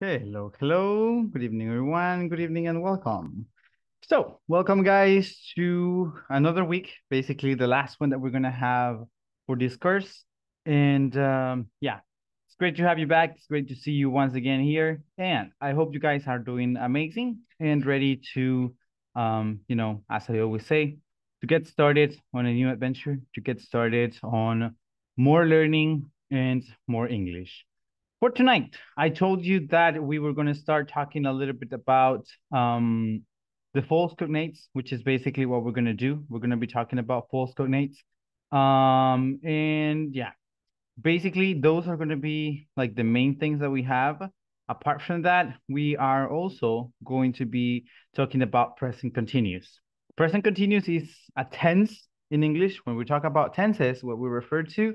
Hello, hello. Good evening, everyone. Good evening and welcome. So, welcome, guys, to another week, basically the last one that we're going to have for this course. And um, yeah, it's great to have you back. It's great to see you once again here. And I hope you guys are doing amazing and ready to, um, you know, as I always say, to get started on a new adventure, to get started on more learning and more English. For tonight, I told you that we were going to start talking a little bit about um, the false cognates, which is basically what we're going to do. We're going to be talking about false cognates. Um, and yeah, basically those are going to be like the main things that we have. Apart from that, we are also going to be talking about present continuous. Present continuous is a tense in English. When we talk about tenses, what we refer to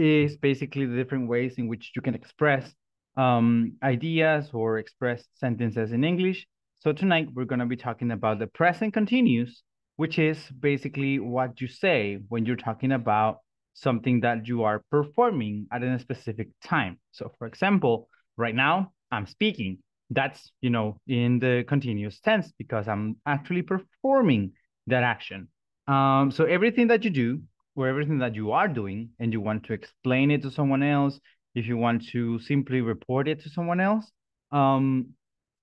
is basically the different ways in which you can express um, ideas or express sentences in English. So tonight we're going to be talking about the present continuous, which is basically what you say when you're talking about something that you are performing at a specific time. So for example, right now I'm speaking. That's, you know, in the continuous tense because I'm actually performing that action. Um, so everything that you do or everything that you are doing and you want to explain it to someone else, if you want to simply report it to someone else, um,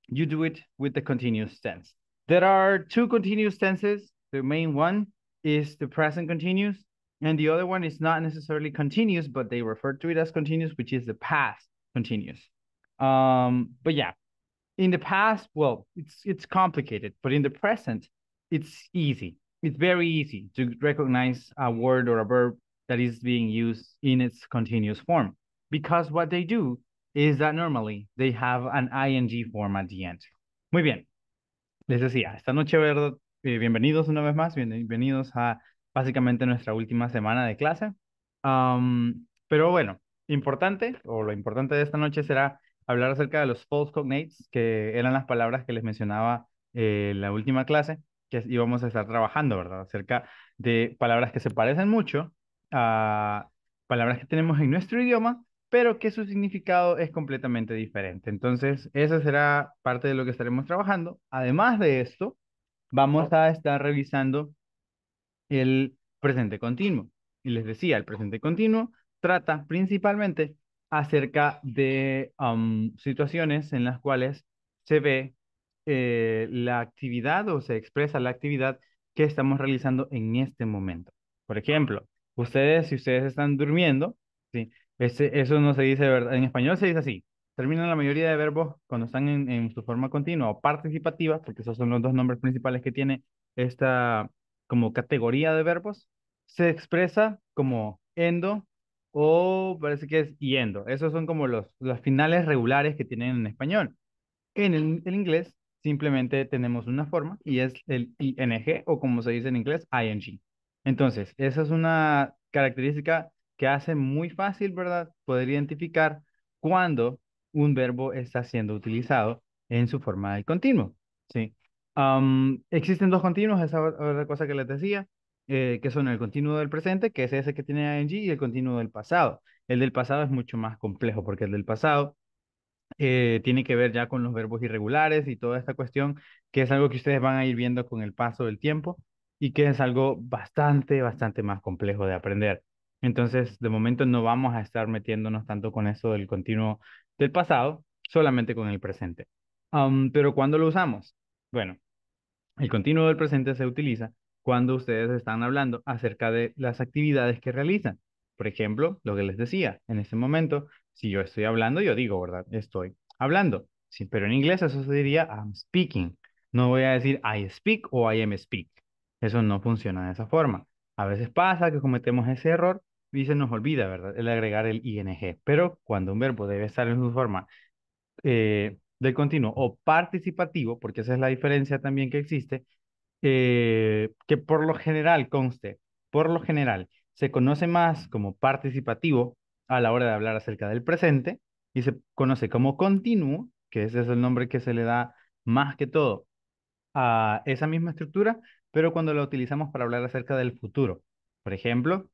you do it with the continuous tense. There are two continuous tenses. The main one is the present continuous, and the other one is not necessarily continuous, but they refer to it as continuous, which is the past continuous. Um, but yeah, in the past, well, it's it's complicated, but in the present, it's easy it's very easy to recognize a word or a verb that is being used in its continuous form because what they do is that normally they have an ing form at the end. Muy bien. Les decía, esta noche, ¿verdad? Eh, bienvenidos una vez más, bienvenidos a básicamente nuestra última semana de clase. Um, pero bueno, importante, o lo importante de esta noche será hablar acerca de los false cognates, que eran las palabras que les mencionaba eh, en la última clase que íbamos a estar trabajando, ¿verdad? Acerca de palabras que se parecen mucho a palabras que tenemos en nuestro idioma, pero que su significado es completamente diferente. Entonces, esa será parte de lo que estaremos trabajando. Además de esto, vamos a estar revisando el presente continuo. Y les decía, el presente continuo trata principalmente acerca de um, situaciones en las cuales se ve eh, la actividad o se expresa la actividad que estamos realizando en este momento. Por ejemplo, ustedes, si ustedes están durmiendo, ¿sí? Ese, eso no se dice, ¿verdad? En español se dice así. Terminan la mayoría de verbos cuando están en, en su forma continua o participativa, porque esos son los dos nombres principales que tiene esta como categoría de verbos, se expresa como endo o parece que es yendo. Esos son como los, los finales regulares que tienen en español. En el, el inglés simplemente tenemos una forma y es el ing o como se dice en inglés, ing. Entonces, esa es una característica que hace muy fácil, ¿verdad? Poder identificar cuando un verbo está siendo utilizado en su forma de continuo, ¿sí? existen dos continuos, esa otra cosa que les decía, eh, que son el continuo del presente, que es ese que tiene ing, y el continuo del pasado. El del pasado es mucho más complejo porque el del pasado eh, tiene que ver ya con los verbos irregulares y toda esta cuestión, que es algo que ustedes van a ir viendo con el paso del tiempo y que es algo bastante, bastante más complejo de aprender. Entonces, de momento no vamos a estar metiéndonos tanto con eso del continuo del pasado, solamente con el presente. pero ¿cuándo lo usamos? Bueno, el continuo del presente se utiliza cuando ustedes están hablando acerca de las actividades que realizan. Por ejemplo, lo que les decía, en este momento si yo estoy hablando, yo digo, ¿verdad? Estoy hablando. Sí, pero en inglés eso se diría I'm speaking. No voy a decir I speak o I am speak. Eso no funciona de esa forma. A veces pasa que cometemos ese error y se nos olvida, ¿verdad? El agregar el ing. Pero cuando un verbo debe estar en su forma eh, del continuo o participativo, porque esa es la diferencia también que existe, eh, que por lo general conste, por lo general se conoce más como participativo a la hora de hablar acerca del presente y se conoce como continuo, que ese es el nombre que se le da más que todo a esa misma estructura, pero cuando la utilizamos para hablar acerca del futuro. Por ejemplo,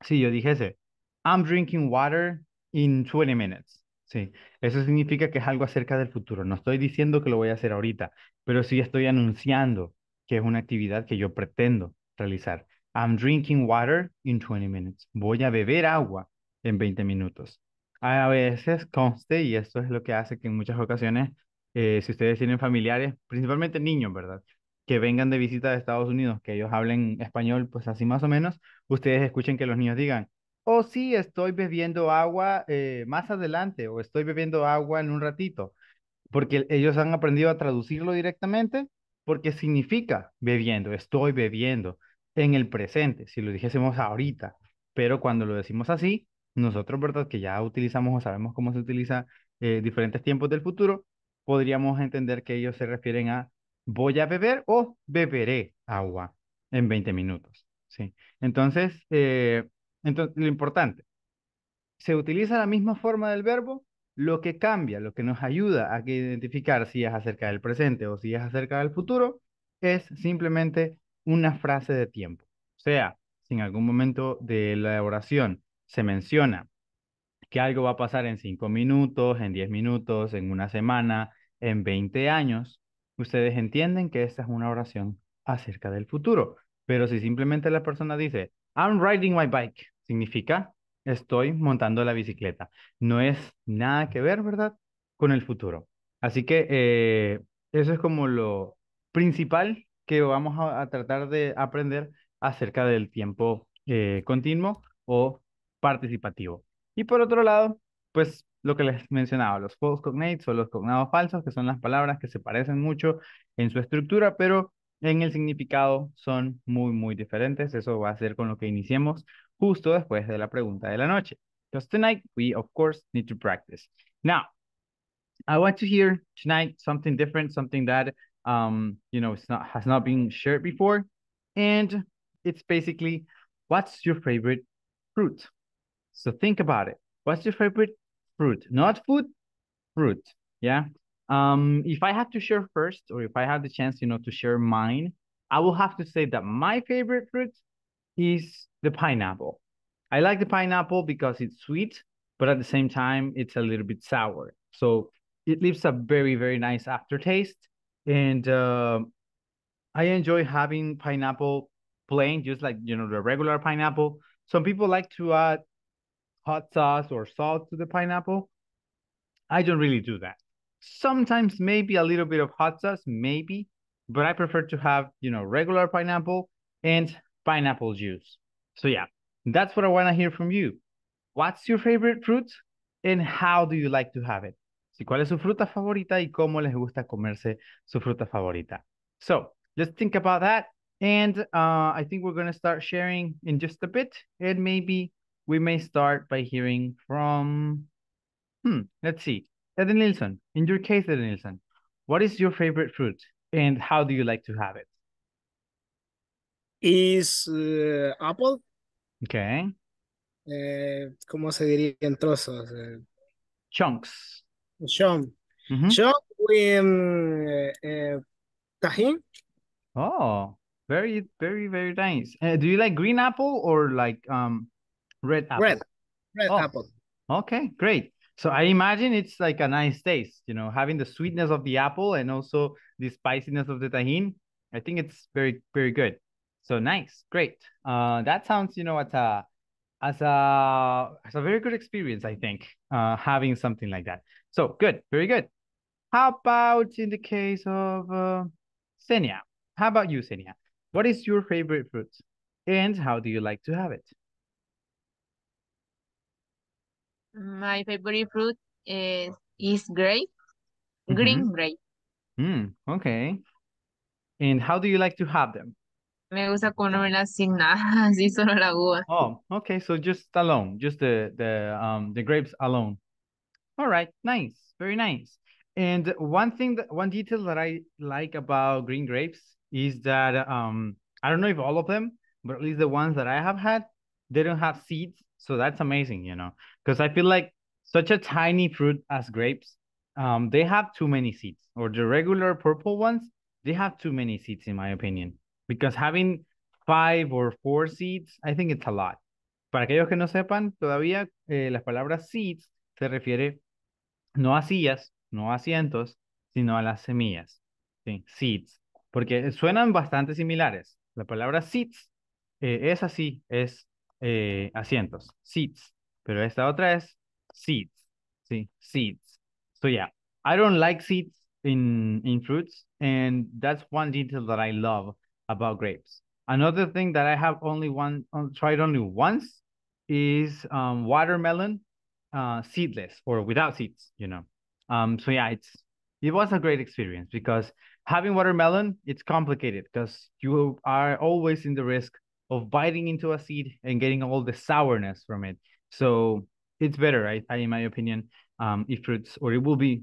si yo dijese, I'm drinking water in 20 minutes. Sí, eso significa que es algo acerca del futuro. No estoy diciendo que lo voy a hacer ahorita, pero sí estoy anunciando que es una actividad que yo pretendo realizar. I'm drinking water in 20 minutes. Voy a beber agua en 20 minutos. A veces conste, y esto es lo que hace que en muchas ocasiones, eh, si ustedes tienen familiares, principalmente niños, ¿verdad? Que vengan de visita de Estados Unidos, que ellos hablen español, pues así más o menos, ustedes escuchen que los niños digan, oh sí, estoy bebiendo agua eh, más adelante, o estoy bebiendo agua en un ratito porque ellos han aprendido a traducirlo directamente porque significa bebiendo, estoy bebiendo en el presente, si lo dijésemos ahorita, pero cuando lo decimos así, nosotros, ¿verdad? Que ya utilizamos o sabemos cómo se utiliza eh, diferentes tiempos del futuro, podríamos entender que ellos se refieren a voy a beber o beberé agua en 20 minutos, ¿sí? Entonces, eh, entonces lo importante, se utiliza la misma forma del verbo, lo que cambia, lo que nos ayuda a identificar si es acerca del presente o si es acerca del futuro, es simplemente una frase de tiempo. O sea, si en algún momento de la oración se menciona que algo va a pasar en cinco minutos, en diez minutos, en una semana, en 20 años, ustedes entienden que esta es una oración acerca del futuro. Pero si simplemente la persona dice, I'm riding my bike, significa estoy montando la bicicleta. No es nada que ver, ¿verdad? Con el futuro. Así que eh, eso es como lo principal que vamos a, tratar de aprender acerca del tiempo eh, continuo o participativo. Y por otro lado, pues lo que les mencionaba, los false cognates o los cognados falsos, que son las palabras que se parecen mucho en su estructura, pero en el significado son muy, muy diferentes. Eso va a ser con lo que iniciemos justo después de la pregunta de la noche. Because tonight we, of course, need to practice. Now, I want to hear tonight something different, something that, um, you know, it's not, has not been shared before. And it's basically, what's your favorite fruit? So think about it. What's your favorite fruit? Not food, fruit. Yeah. Um, if I have to share first, or if I have the chance, you know, to share mine, I will have to say that my favorite fruit is the pineapple. I like the pineapple because it's sweet, but at the same time, it's a little bit sour. So it leaves a very, very nice aftertaste. And uh, I enjoy having pineapple plain, just like, you know, the regular pineapple. Some people like to add hot sauce or salt to the pineapple. I don't really do that. Sometimes maybe a little bit of hot sauce, maybe, but I prefer to have, you know, regular pineapple and pineapple juice. So yeah, that's what I want to hear from you. What's your favorite fruit and how do you like to have it? Si cuál es su fruta favorita y cómo les gusta comerse su fruta favorita. So let's think about that. And uh, I think we're going to start sharing in just a bit. And maybe we may start by hearing from, hmm, let's see. Eden Nilsson, in your case, Eden Nilsson, what is your favorite fruit and how do you like to have it? is uh, apple. Okay. Eh, ¿Cómo se diría en trozos? Eh, Chunks. Chunk. Mm -hmm. Chunk with um, tahini. Oh, very, very, very nice. Uh, do you like green apple or like um red apple? Red. Red oh. apple. Okay, great. So I imagine it's like a nice taste, you know, having the sweetness of the apple and also the spiciness of the tahini. I think it's very, very good. So nice, great. Uh, that sounds, you know, as a as a as a very good experience, I think, uh, having something like that. So good, very good. How about in the case of uh, Senia? How about you, Senia? What is your favorite fruit, and how do you like to have it? My favorite fruit is is grape, green mm -hmm. grape. Mm, okay. And how do you like to have them? Me gusta comerla sin nada, así solo la uva. Oh, okay, so just alone, just the the um the grapes alone. All right, nice, very nice. And one thing that one detail that I like about green grapes is that um I don't know if all of them, but at least the ones that I have had, they don't have seeds, so that's amazing, you know, because I feel like such a tiny fruit as grapes, um, they have too many seeds, or the regular purple ones, they have too many seeds, in my opinion because having five or four seeds, I think it's a lot. Para aquellos que no sepan, todavía eh, las palabras seeds se refiere no a sillas, no a asientos, sino a las semillas, ¿sí? Seeds, porque suenan bastante similares. La palabra seats eh, es así, es eh, asientos, seats, pero esta otra es seeds, ¿sí? Seeds. So yeah, I don't like seeds in, in fruits, and that's one detail that I love about grapes. Another thing that I have only one um, tried only once is um, watermelon uh, seedless or without seeds, you know. Um, so yeah, it's it was a great experience because having watermelon, it's complicated because you are always in the risk of biting into a seed and getting all the sourness from it. So it's better, right? I, in my opinion, um, if fruits, or it will be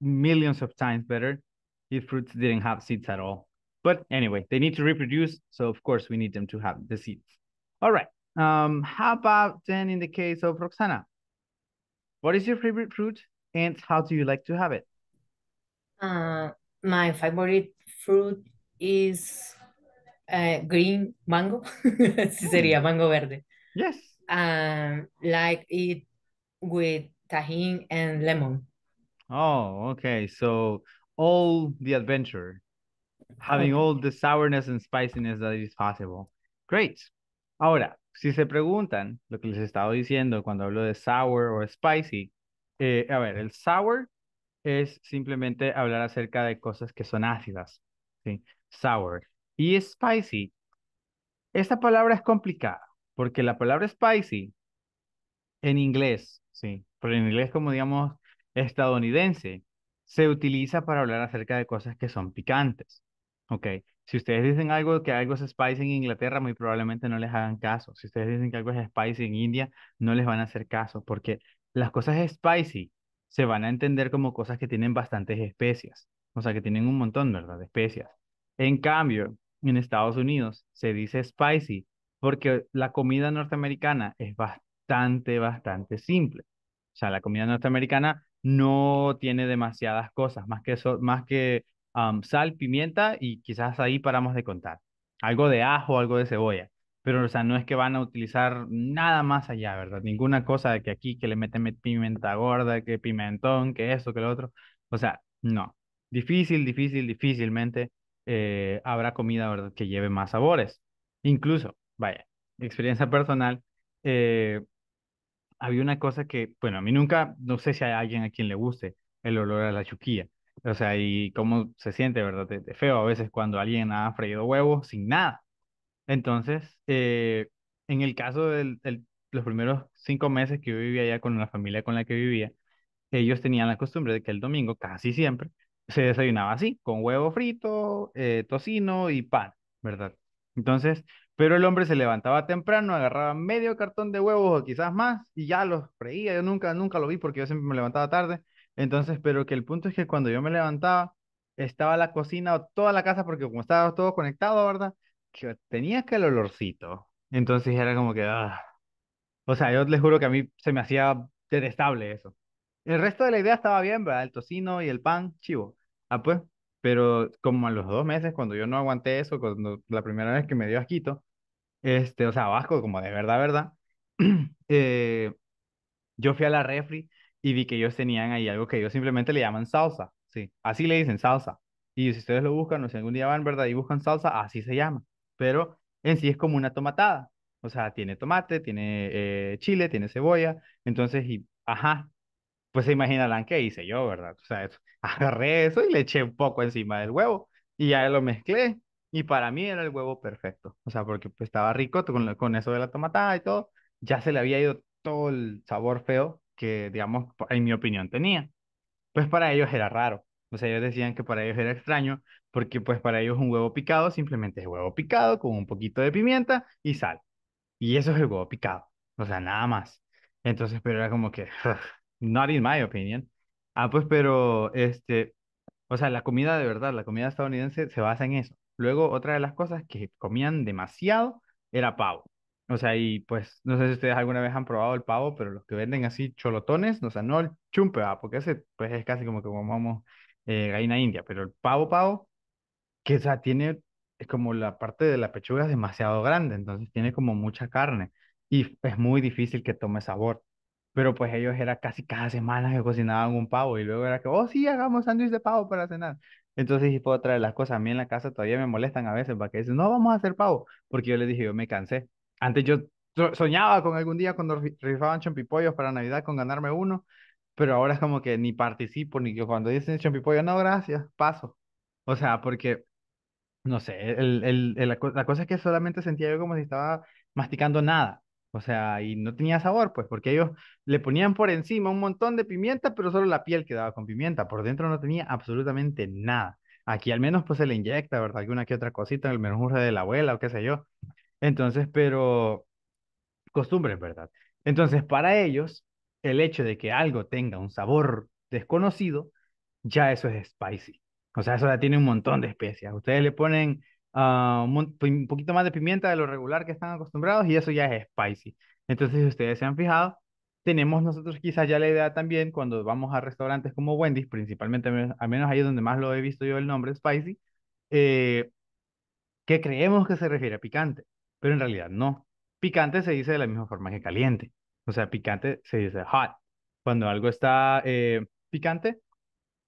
millions of times better if fruits didn't have seeds at all. But anyway, they need to reproduce, so of course we need them to have the seeds. All right. Um, how about then in the case of Roxana? What is your favorite fruit and how do you like to have it? Uh, my favorite fruit is uh, green mango. Sí sería mango verde. Yes. Um, like it with tahini and lemon. Oh, okay. So all the adventure, having all the sourness and spiciness that is possible. Great. Ahora, si se preguntan lo que les estaba diciendo cuando hablo de sour o spicy, eh, a ver, el sour es simplemente hablar acerca de cosas que son ácidas, ¿sí? Sour. Y spicy, esta palabra es complicada, porque la palabra spicy en inglés, sí, pero en inglés como digamos estadounidense, se utiliza para hablar acerca de cosas que son picantes, ¿ok? Si ustedes dicen algo que algo es spicy en Inglaterra, muy probablemente no les hagan caso. Si ustedes dicen que algo es spicy en India, no les van a hacer caso, porque las cosas spicy se van a entender como cosas que tienen bastantes especias, o sea, que tienen un montón, ¿verdad?, de especias. En cambio, en Estados Unidos se dice spicy porque la comida norteamericana es bastante, bastante simple. O sea, la comida norteamericana no tiene demasiadas cosas, más que, más que sal, pimienta y quizás ahí paramos de contar. Algo de ajo, algo de cebolla. Pero, o sea, no es que van a utilizar nada más allá, ¿verdad? Ninguna cosa de que aquí que le meten pimienta gorda, que pimentón, que eso, que lo otro. O sea, no. Difícil, difícil, difícilmente eh, habrá comida, ¿verdad? Que lleve más sabores. Incluso, vaya, experiencia personal, eh, había una cosa que, bueno, a mí nunca, no sé si hay alguien a quien le guste el olor a la chuquilla. O sea, y cómo se siente, ¿verdad? De, feo a veces cuando alguien ha freído huevos sin nada. Entonces, eh, en el caso de los primeros cinco meses que yo vivía allá con la familia con la que vivía, ellos tenían la costumbre de que el domingo, casi siempre, se desayunaba así, con huevo frito, eh, tocino y pan, ¿verdad? Entonces, pero el hombre se levantaba temprano, agarraba medio cartón de huevos o quizás más y ya los freía. Yo nunca, nunca lo vi porque yo siempre me levantaba tarde. Entonces, pero que el punto es que cuando yo me levantaba, estaba la cocina o toda la casa, porque como estaba todo conectado, ¿verdad? Que tenía que el olorcito. Entonces era como que, ah. O sea, yo les juro que a mí se me hacía detestable eso. El resto de la idea estaba bien, ¿verdad? El tocino y el pan, chivo. Ah, pues, pero como a los dos meses, cuando yo no aguanté eso, cuando la primera vez que me dio asquito, este, o sea, vasco, como de verdad, verdad, eh, yo fui a la refri y vi que ellos tenían ahí algo que ellos simplemente le llaman salsa, sí, así le dicen salsa. Y si ustedes lo buscan, o si algún día van, ¿verdad? Y buscan salsa, así se llama. Pero en sí es como una tomatada. O sea, tiene tomate, tiene eh, chile, tiene cebolla. Entonces, y, ajá, pues se imaginarán qué hice yo, ¿verdad? O sea, agarré eso y le eché un poco encima del huevo y ya lo mezclé. Y para mí era el huevo perfecto. O sea, porque pues, estaba rico con, con eso de la tomatada y todo. Ya se le había ido todo el sabor feo que, digamos, en mi opinión tenía. Pues para ellos era raro. O sea, ellos decían que para ellos era extraño porque pues para ellos un huevo picado simplemente es huevo picado con un poquito de pimienta y sal. Y eso es el huevo picado. O sea, nada más. Entonces, pero era como que, not in my opinion. Ah, pues, pero, este, o sea, la comida de verdad, la comida estadounidense se basa en eso. Luego, otra de las cosas que comían demasiado era pavo. O sea, y pues, no sé si ustedes alguna vez han probado el pavo, pero los que venden así cholotones, o sea, no el chumpe, porque ese, pues, es casi como que comamos eh, gallina india, pero el pavo, pavo, que, o sea, tiene, es como la parte de la pechuga es demasiado grande, entonces tiene como mucha carne y es muy difícil que tome sabor. Pero pues ellos era casi cada semana que cocinaban un pavo y luego era que, oh sí, hagamos sándwich de pavo para cenar. Entonces sí puedo traer las cosas. A mí en la casa todavía me molestan a veces para que dicen, no, vamos a hacer pavo, porque yo les dije, yo me cansé. Antes yo so- soñaba con algún día cuando ri- rifaban chompipollos para Navidad con ganarme uno, pero ahora es como que ni participo, ni que cuando dicen chompipollo, no, gracias, paso. O sea, porque no sé, el, el, el- la cosa es que solamente sentía yo como si estaba masticando nada. O sea, y no tenía sabor, pues, porque ellos le ponían por encima un montón de pimienta, pero solo la piel quedaba con pimienta. Por dentro no tenía absolutamente nada. Aquí al menos pues se le inyecta, ¿verdad? Alguna que otra cosita el menjurje de la abuela o qué sé yo. Entonces, pero costumbres, ¿verdad? Entonces, para ellos, el hecho de que algo tenga un sabor desconocido, ya eso es spicy. O sea, eso ya tiene un montón de especias. Ustedes le ponen ah, un, poquito más de pimienta de lo regular que están acostumbrados y eso ya es spicy. Entonces, si ustedes se han fijado, tenemos nosotros quizás ya la idea también cuando vamos a restaurantes como Wendy's, principalmente, al menos ahí donde más lo he visto yo el nombre spicy, eh, que creemos que se refiere a picante, pero en realidad no. Picante se dice de la misma forma que caliente. O sea, picante se dice hot. Cuando algo está eh, picante,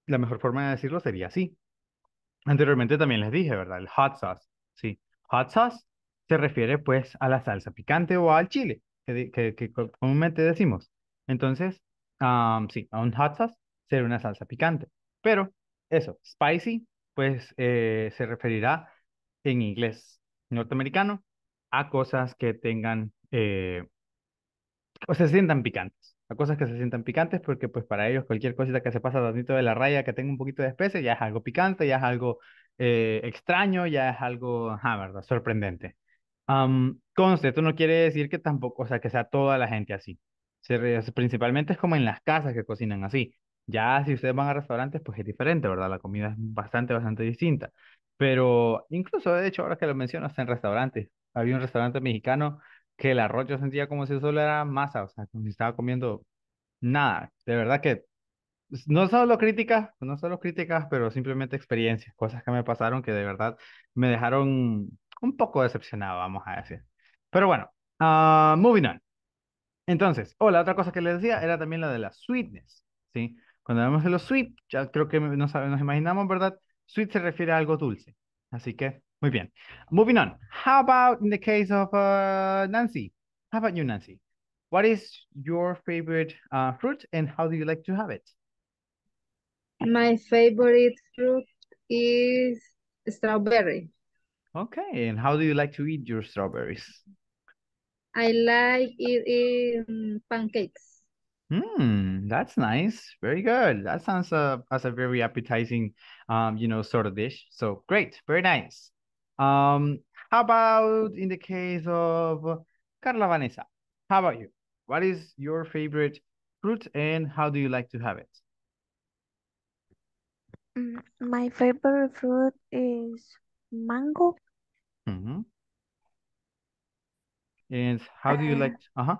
la mejor forma de decirlo sería así. Anteriormente también les dije, ¿verdad? El hot sauce. Sí. Hot sauce se refiere pues a la salsa picante o al chile, que, comúnmente decimos. Entonces, am, sí, un hot sauce sería una salsa picante. Pero eso, spicy, pues eh, se referirá en inglés norteamericano a cosas que tengan eh, o se sientan picantes. A cosas que se sientan picantes porque pues para ellos cualquier cosita que se pasa tantito de la raya que tenga un poquito de especie ya es algo picante, ya es algo eh, extraño, ya es algo, ajá, ¿verdad? Sorprendente. Am, conste, esto no quiere decir que tampoco, o sea, que sea toda la gente así. Se principalmente es como en las casas que cocinan así. Ya si ustedes van a restaurantes, pues es diferente, ¿verdad? La comida es bastante, bastante distinta. Pero incluso, de hecho, ahora que lo menciono, hasta en restaurantes. Había un restaurante mexicano que el arroz yo sentía como si solo era masa, o sea, como si estaba comiendo nada. De verdad que no solo críticas, no solo críticas, pero simplemente experiencias, cosas que me pasaron que de verdad me dejaron un poco decepcionado, vamos a decir. Pero bueno, ah, moving on. Entonces, oh, la otra cosa que les decía era también la de la sweetness, ¿sí? Cuando hablamos de los sweet, ya creo que nos, nos imaginamos, ¿verdad? Sweet se refiere a algo dulce. Así que, muy bien. Moving on. How about in the case of uh, Nancy? How about you, Nancy? What is your favorite uh, fruit and how do you like to have it? My favorite fruit is strawberry. Okay, and how do you like to eat your strawberries? I like it in pancakes. Hmm, that's nice. Very good. That sounds uh, as a very appetizing, um, you know, sort of dish. So great, very nice. Um, how about in the case of Carla Vanessa? How about you? What is your favorite fruit and how do you like to have it? Mm, My favorite fruit is mango. Mm-hmm. And how do you like? Uh-huh.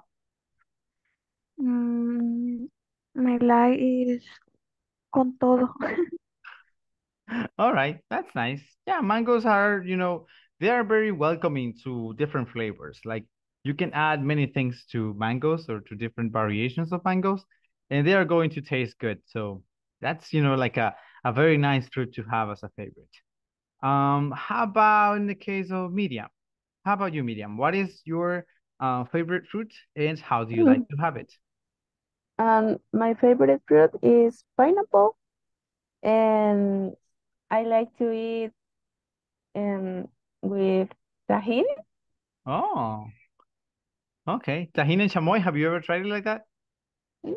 Mm, my like is con todo. All right, that's nice. Yeah, mangoes are, you know, they are very welcoming to different flavors. Like you can add many things to mangoes or to different variations of mangoes, and they are going to taste good. So that's, you know, like a, a very nice fruit to have as a favorite. Um, how about in the case of medium? How about you, medium? What is your uh, favorite fruit and how do you like to have it? And my favorite fruit is pineapple, and I like to eat um, with tahini. Oh, okay. Tahini and chamoy, have you ever tried it like that? Mm.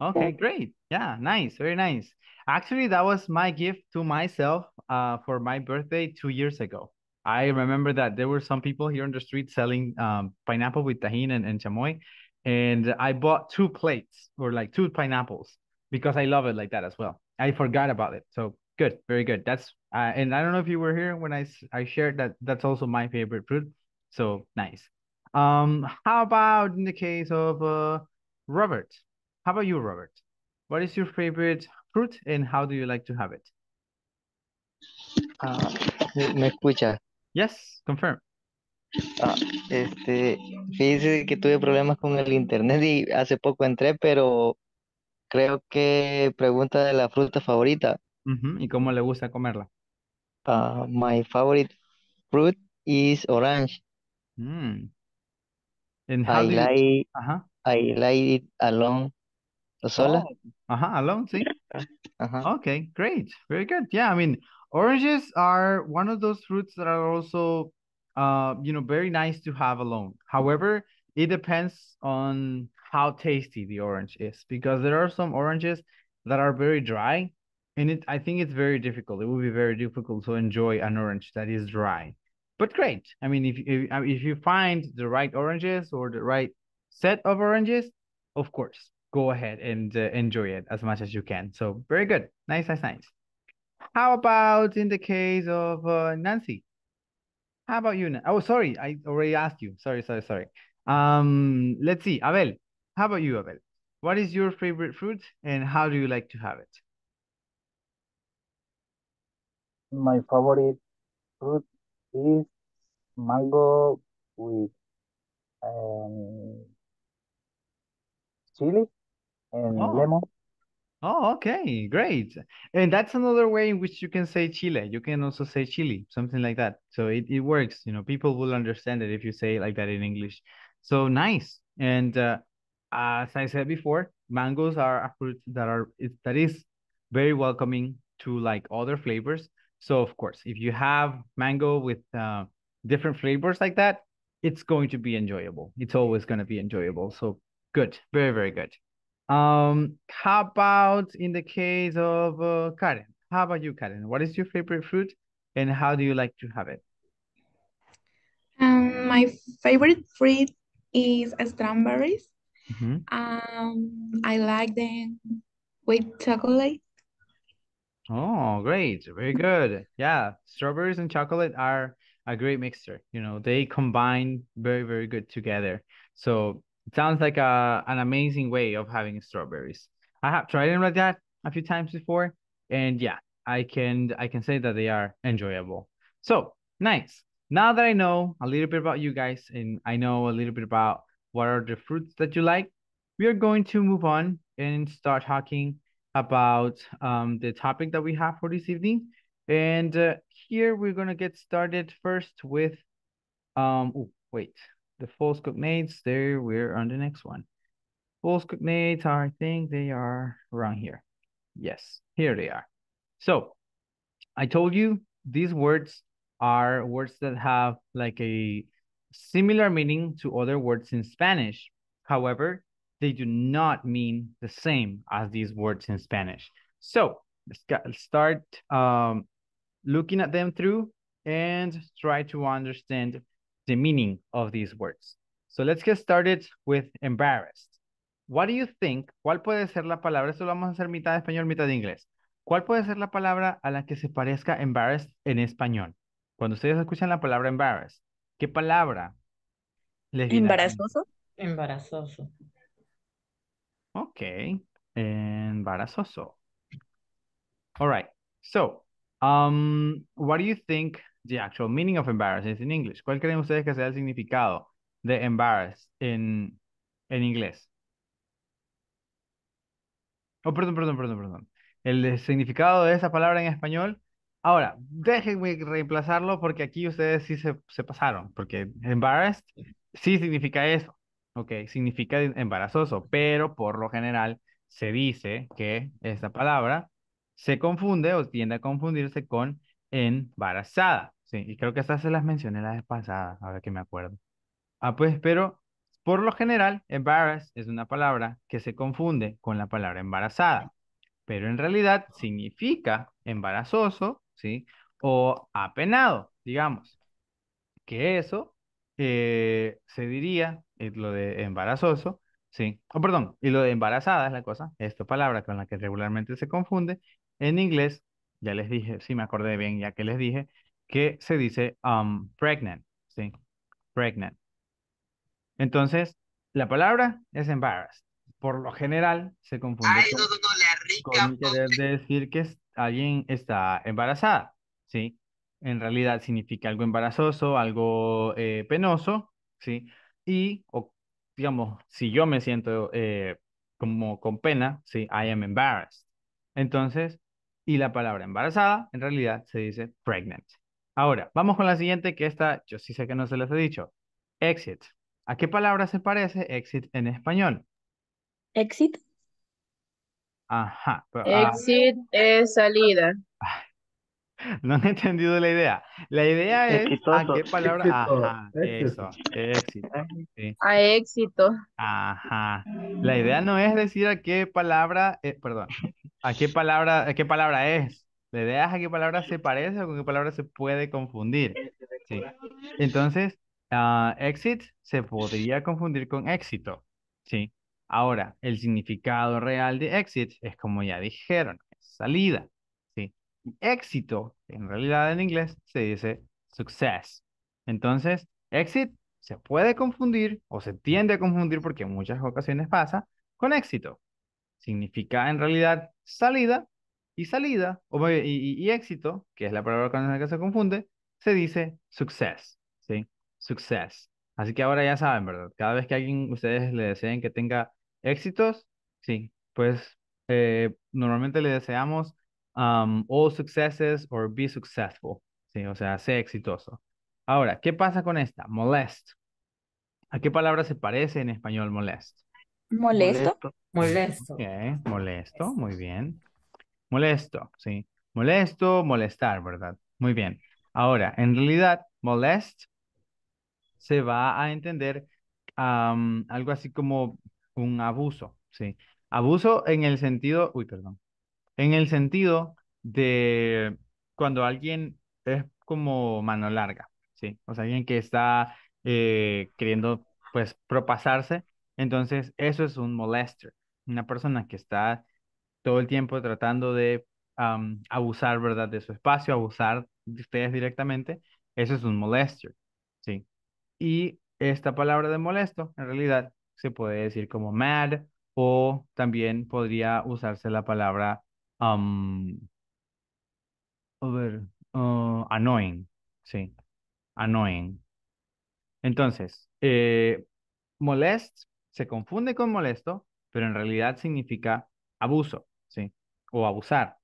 Okay, great. Yeah, nice, very nice. Actually, that was my gift to myself uh, for my birthday two years ago. I remember that there were some people here on the street selling um, pineapple with tahini and, and chamoy, and I bought two plates or like two pineapples because I love it like that as well. I forgot about it. So good, very good. That's uh, and I don't know if you were here when I I shared that that's also my favorite fruit. So nice. Um, how about in the case of uh, Robert? How about you, Robert? What is your favorite fruit and how do you like to have it? ¿me me escucha? Yes, confirm. Ah, este, fíjese que tuve problemas con el internet y hace poco entré, pero creo que pregunta de la fruta favorita. Ujú, ¿Y cómo le gusta comerla? Ah, my favorite fruit is orange. Mm. And how I do you... like Ajá. I like it alone. Sola? Oh, ajá, alone, sí. Ajá. Okay, great. Very good. Yeah, I mean, oranges are one of those fruits that are also, uh, you know, very nice to have alone. However, it depends on how tasty the orange is because there are some oranges that are very dry and it I think it's very difficult. It would be very difficult to enjoy an orange that is dry. But great. I mean, if if, if you find the right oranges or the right set of oranges, of course, go ahead and uh, enjoy it as much as you can. So very good. Nice, nice, nice. How about in the case of uh, Nancy? How about you? Oh, sorry, I already asked you. Sorry, sorry, sorry. Um, let's see, Abel. How about you, Abel? What is your favorite fruit and how do you like to have it? My favorite fruit is mango with um, chili and Oh. lemon. Oh, okay, great. And that's another way in which you can say Chile. You can also say Chile, something like that. So it, it works, you know, people will understand it if you say it like that in English. So nice. And uh, as I said before, mangoes are a fruit that are that is very welcoming to like other flavors. So of course, if you have mango with uh, different flavors like that, it's going to be enjoyable. It's always going to be enjoyable. So good, very, very good. Um, how about in the case of uh, Karen? How about you, Karen? What is your favorite fruit and how do you like to have it? Um, my favorite fruit is strawberries. Mhm. Um, I like them with chocolate. Oh, great. Very good. Yeah, strawberries and chocolate are a great mixture. You know, they combine very, very good together. So it sounds like a, an amazing way of having strawberries. I have tried them like that a few times before, and yeah, I can I can say that they are enjoyable. So nice. Now that I know a little bit about you guys and I know a little bit about what are the fruits that you like, we are going to move on and start talking about um, the topic that we have for this evening. And uh, here we're going to get started first with, um, wait, the false cognates. There, we're on the next one. False cognates are, I think they are around here. Yes, here they are. So I told you these words are words that have like a similar meaning to other words in Spanish. However, they do not mean the same as these words in Spanish. So let's start um, looking at them through and try to understand the meaning of these words. So let's get started with embarrassed. What do you think? ¿Cuál puede ser la palabra? Esto lo vamos a hacer mitad de español, mitad de inglés. ¿Cuál puede ser la palabra a la que se parezca embarrassed en español? Cuando ustedes escuchan la palabra embarrassed, ¿qué palabra les viene? Embarazoso. Embarazoso. Ok, embarazoso. All right. So, um, what do you think the actual meaning of embarrassed is in English? ¿Cuál creen ustedes que sea el significado de embarrassed en, en inglés? Oh, perdón, perdón, perdón, perdón. El significado de esa palabra en español. Ahora, déjenme reemplazarlo porque aquí ustedes sí se, se pasaron, porque embarrassed sí significa eso. Ok, significa embarazoso, pero por lo general se dice que esta palabra se confunde o tiende a confundirse con embarazada. Sí, y creo que estas se las mencioné la vez pasada, ahora que me acuerdo. Ah, pues, pero por lo general, embarrassed es una palabra que se confunde con la palabra embarazada, pero en realidad significa embarazoso, ¿sí? O apenado, digamos. Que eso eh, se diría, eh, lo de embarazoso, ¿sí? Oh, perdón, y lo de embarazada es la cosa, esta palabra con la que regularmente se confunde. En inglés, ya les dije, sí me acordé bien, ya que les dije, que se dice um, pregnant, ¿sí? Pregnant. Entonces, la palabra es embarrassed. Por lo general, se confunde con, con querer decir que alguien está embarazada, ¿sí? En realidad significa algo embarazoso, algo eh, penoso, ¿sí? Y, o, digamos, si yo me siento eh, como con pena, ¿sí? I am embarrassed. Entonces, y la palabra embarazada, en realidad se dice pregnant. Ahora, vamos con la siguiente, que esta, yo sí sé que no se les he dicho. Exit. ¿A qué palabra se parece exit en español? Exit. Ajá. pero, ah, Exit es salida. no han entendido la idea. La idea es a qué palabra. Éxito, Ajá, eso, éxito. sí. A éxito. Ajá. La idea no es decir a qué palabra, eh, perdón, a qué palabra, a qué palabra es. La idea es a qué palabra se parece o con qué palabra se puede confundir. Sí. Entonces, ah, exit se podría confundir con éxito. Sí. Ahora, el significado real de exit es como ya dijeron, es salida. Éxito, en realidad en inglés se dice success. Entonces, exit se puede confundir o se tiende a confundir porque muchas ocasiones pasa con éxito. Significa en realidad salida y salida o, y, y- y éxito, que es la palabra con la que se confunde, se dice success, ¿sí? Success. Así que ahora ya saben, ¿verdad? Cada vez que alguien ustedes le deseen que tenga éxitos, sí, pues eh, normalmente le deseamos um, all successes or be successful, sí, o sea, sé exitoso. Ahora, ¿qué pasa con esta? Molest. ¿A qué palabra se parece en español molest? Molesto. Molesto. Molesto, muy bien. Molesto, sí. Molesto, molestar, ¿verdad? Muy bien. Ahora, en realidad, molest se va a entender am, algo así como un abuso, ¿sí? Abuso en el sentido, uy, perdón, en el sentido de cuando alguien es como mano larga, ¿sí? O sea, alguien que está eh, queriendo, pues, propasarse, entonces eso es un molester, una persona que está todo el tiempo tratando de am, abusar, ¿verdad? De su espacio, abusar de ustedes directamente, eso es un molester, ¿sí? Y esta palabra de molesto, en realidad, se puede decir como mad o también podría usarse la palabra, um, a ver, uh, annoying, sí, annoying. Entonces, eh, molest se confunde con molesto, pero en realidad significa abuso, sí, o abusar.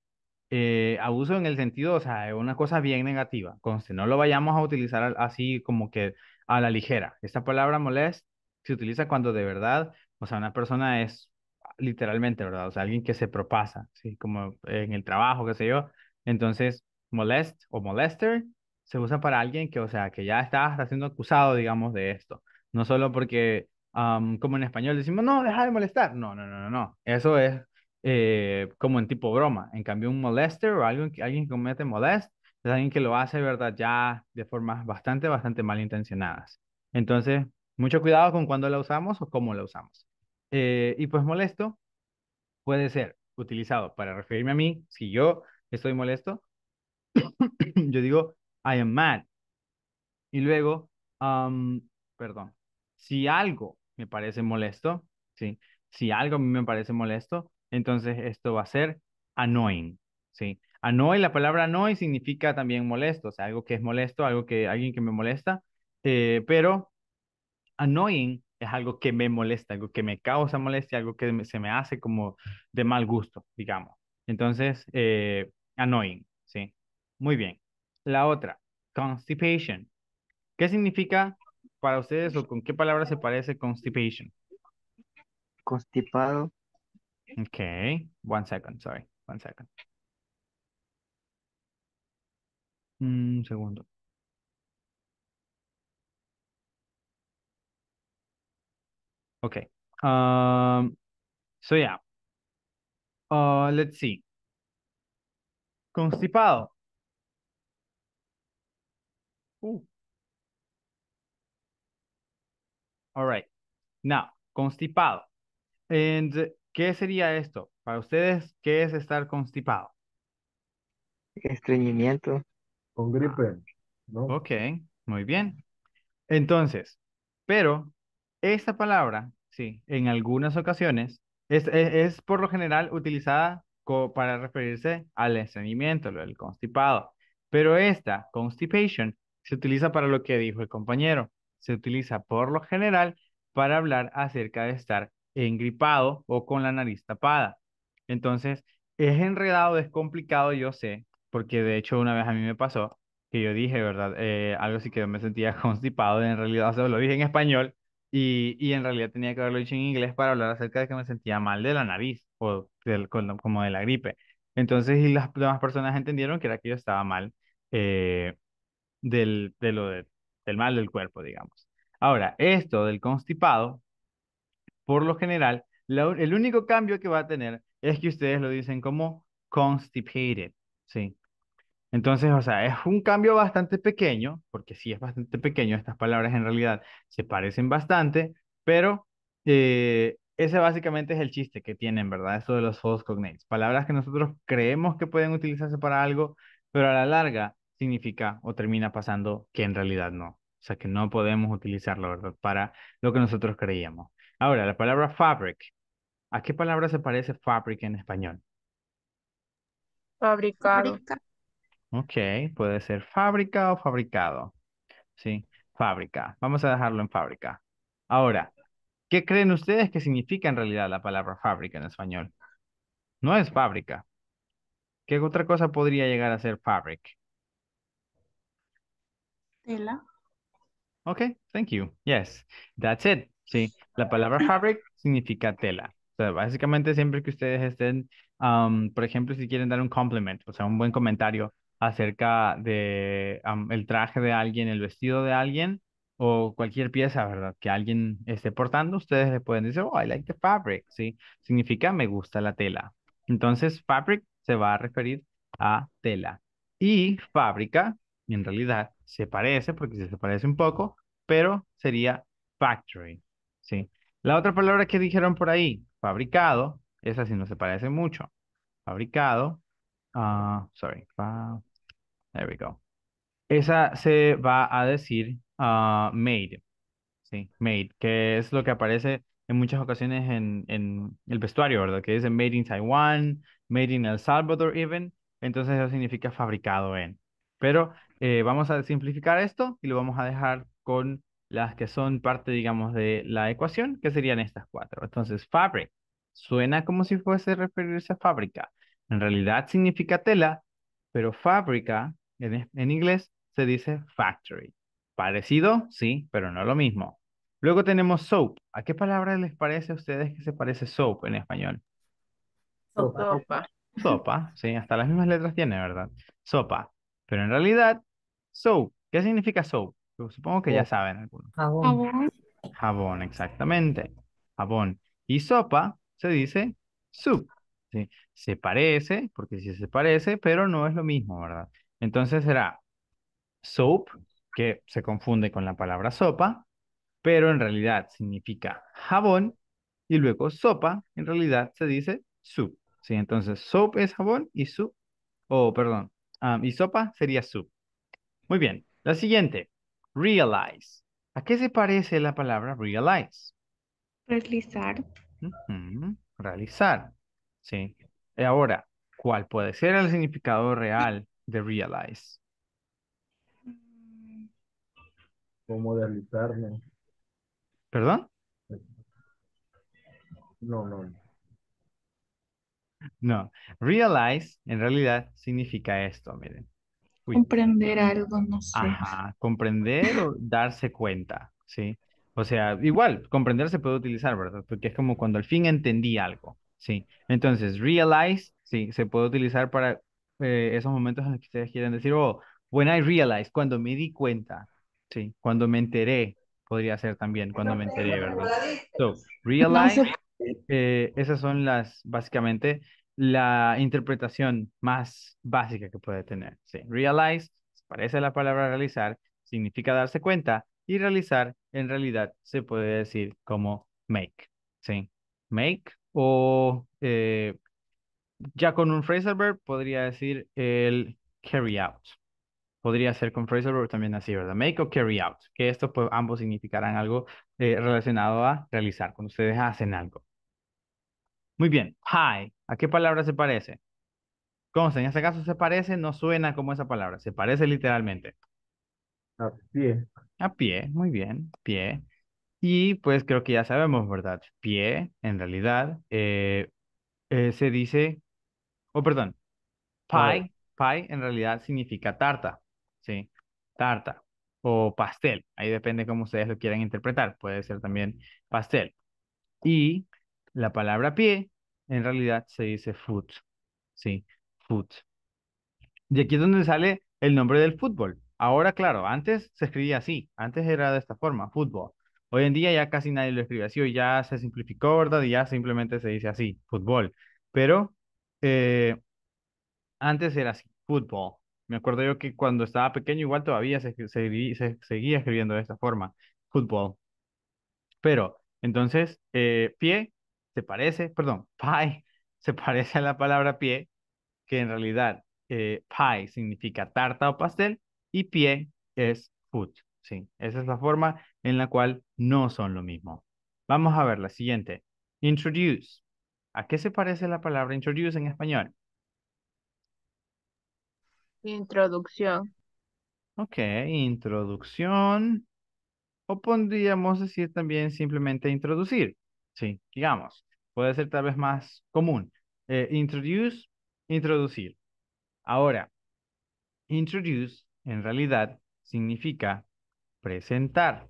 Eh, abuso en el sentido, o sea, es una cosa bien negativa. Conste, no lo vayamos a utilizar así como que a la ligera. Esta palabra molest se utiliza cuando de verdad, o sea, una persona es literalmente, ¿verdad? O sea, alguien que se propasa, ¿sí? Como en el trabajo, qué sé yo. Entonces, molest o molester se usa para alguien que, o sea, que ya está, siendo acusado, digamos, de esto. No solo porque, como en español decimos, no, deja de molestar. No, no, no, no, no. Eso es eh, como en tipo broma. En cambio, un molester o alguien que, alguien que comete molest es alguien que lo hace, ¿verdad? Ya de formas bastante, bastante malintencionadas. Entonces, mucho cuidado con cuándo la usamos o cómo la usamos. Eh, y pues molesto puede ser utilizado para referirme a mí. Si yo estoy molesto, yo digo, I am mad. Y luego, perdón, si algo me parece molesto, ¿sí? Si algo me parece molesto, entonces esto va a ser annoying, ¿sí? Annoy, la palabra annoy significa también molesto, o sea, algo que es molesto, algo que, alguien que me molesta, eh, pero annoying es algo que me molesta, algo que me causa molestia, algo que se me hace como de mal gusto, digamos. Entonces, eh, annoying, ¿sí? Muy bien. La otra, constipation. ¿Qué significa para ustedes o con qué palabra se parece constipation? Constipado. Okay, one second, sorry, one second. Un segundo. Okay. Um, so yeah. Uh, let's see. Constipado. Uh. All right. Now, constipado. And, ¿qué sería esto? Para ustedes, ¿qué es estar constipado? Estreñimiento. Con gripe, ¿no? Ok, muy bien. Entonces, pero esta palabra, sí, en algunas ocasiones es, es, es por lo general utilizada para referirse al estreñimiento, del constipado. Pero esta, constipation, se utiliza para lo que dijo el compañero. Se utiliza por lo general para hablar acerca de estar engripado o con la nariz tapada. Entonces, es enredado, es complicado, yo sé, porque de hecho una vez a mí me pasó que yo dije, ¿verdad? Eh, algo así que me sentía constipado, en realidad, o lo dije en español y, y en realidad tenía que haberlo dicho en inglés para hablar acerca de que me sentía mal de la nariz o del, como de la gripe. Entonces, y las demás personas entendieron que era que yo estaba mal eh, del, de lo de- del mal del cuerpo, digamos. Ahora, esto del constipado, por lo general, la el único cambio que va a tener es que ustedes lo dicen como constipated, ¿sí? Entonces, o sea, es un cambio bastante pequeño, porque sí es bastante pequeño, estas palabras en realidad se parecen bastante, pero eh, ese básicamente es el chiste que tienen, ¿verdad? Eso de los false cognates. Palabras que nosotros creemos que pueden utilizarse para algo, pero a la larga significa o termina pasando que en realidad no. O sea, que no podemos utilizarlo, ¿verdad? Para lo que nosotros creíamos. Ahora, la palabra fabric. ¿A qué palabra se parece fabric en español? Fabricado. Ok, puede ser fábrica o fabricado. Sí, fábrica. Vamos a dejarlo en fábrica. Ahora, ¿qué creen ustedes que significa en realidad la palabra fábrica en español? No es fábrica. ¿Qué otra cosa podría llegar a ser fabric? Tela. Okay, thank you. Yes, that's it. Sí, la palabra fabric significa tela. O sea, básicamente siempre que ustedes estén, um, por ejemplo, si quieren dar un compliment, o sea, un buen comentario acerca de el traje de alguien, el vestido de alguien o cualquier pieza, ¿verdad? Que alguien esté portando, ustedes le pueden decir, oh, I like the fabric, ¿sí? Significa me gusta la tela. Entonces, fabric se va a referir a tela. Y fábrica en realidad se parece, porque se parece un poco, pero sería factory, ¿sí? La otra palabra que dijeron por ahí, fabricado, esa sí no se parece mucho. Fabricado, ah, sorry, fa- there we go. Esa se va a decir ah, made, Sí, made, que es lo que aparece en muchas ocasiones en, en el vestuario, ¿verdad? Que dice made in Taiwan, made in El Salvador even, entonces eso significa fabricado en. Pero eh, vamos a simplificar esto y lo vamos a dejar con las que son parte, digamos, de la ecuación, que serían estas cuatro. Entonces, fabric, suena como si fuese referirse a fábrica. En realidad significa tela, pero fábrica en, en inglés se dice factory. Parecido, sí, pero no lo mismo. Luego tenemos soap. ¿A qué palabra les parece a ustedes que se parece soap en español? Sopa. Sopa, sí, hasta las mismas letras tiene, ¿verdad? Sopa. Pero en realidad, soap. ¿Qué significa soap? Supongo que ya saben algunos. Jabón. Jabón. Jabón, exactamente. Jabón. Y sopa se dice soup. ¿sí? Se parece, porque sí se parece, pero no es lo mismo, ¿verdad? Entonces será soap, que se confunde con la palabra sopa, pero en realidad significa jabón, y luego sopa, en realidad se dice soup. ¿sí? Entonces soap es jabón y soup, o perdón, y sopa sería soup. Muy bien, la siguiente, realize. ¿A qué se parece la palabra realize? Realizar. Ujú, Realizar. Sí. Y ahora, ¿cuál puede ser el significado real de realize? ¿Cómo deslizarme? ¿Perdón? No, no. No. Realize en realidad significa esto, miren. Uy. Comprender algo, no sé. Ajá, comprender o darse cuenta, ¿sí? O sea, igual, comprender se puede utilizar, ¿verdad? Porque es como cuando al fin entendí algo, ¿sí? Entonces, realize, sí, se puede utilizar para eh, esos momentos en los que ustedes quieren decir, oh, when I realized, cuando me di cuenta, ¿sí? Cuando me enteré, podría ser también cuando me enteré, ¿verdad? So, realize, eh, esas son las, básicamente, la interpretación más básica que puede tener. Sí, realize, parece la palabra realizar, significa darse cuenta, y realizar, en realidad, se puede decir como make. Sí, make, o eh, ya con un phrasal verb podría decir el carry out. Podría ser con phrasal verb también así, ¿verdad? Make o carry out, que estos pues ambos significarán algo eh, relacionado a realizar, cuando ustedes hacen algo. Muy bien, high, ¿a qué palabra se parece? consta, en este caso se parece, no suena como esa palabra, se parece literalmente. A pie. A pie, muy bien, pie. Y pues creo que ya sabemos, ¿verdad? Pie, en realidad, eh, eh, se dice, oh, perdón, pie, pie en realidad significa tarta, ¿sí? Tarta o pastel, ahí depende cómo ustedes lo quieran interpretar, puede ser también pastel. Y la palabra pie, en realidad se dice foot, ¿sí? Foot. Y aquí es donde sale el nombre del fútbol. Ahora, claro, antes se escribía así, antes era de esta forma, fútbol. Hoy en día ya casi nadie lo escribe así, hoy ya se simplificó, ¿verdad? Y ya simplemente se dice así, fútbol. Pero eh, antes era fútbol. Me acuerdo yo que cuando estaba pequeño igual todavía se seguía escribiendo de esta forma, fútbol. Pero, entonces, eh, pie se parece, perdón, pie se parece a la palabra pie, que en realidad eh, pie significa tarta o pastel y pie es foot. Sí, esa es la forma en la cual no son lo mismo. Vamos a ver la siguiente. Introduce. ¿A qué se parece la palabra introduce en español? Introducción. Ok, introducción. O podríamos decir también simplemente introducir. Sí, digamos. Puede ser tal vez más común. Eh, introduce, introducir. Ahora, introduce en realidad significa presentar.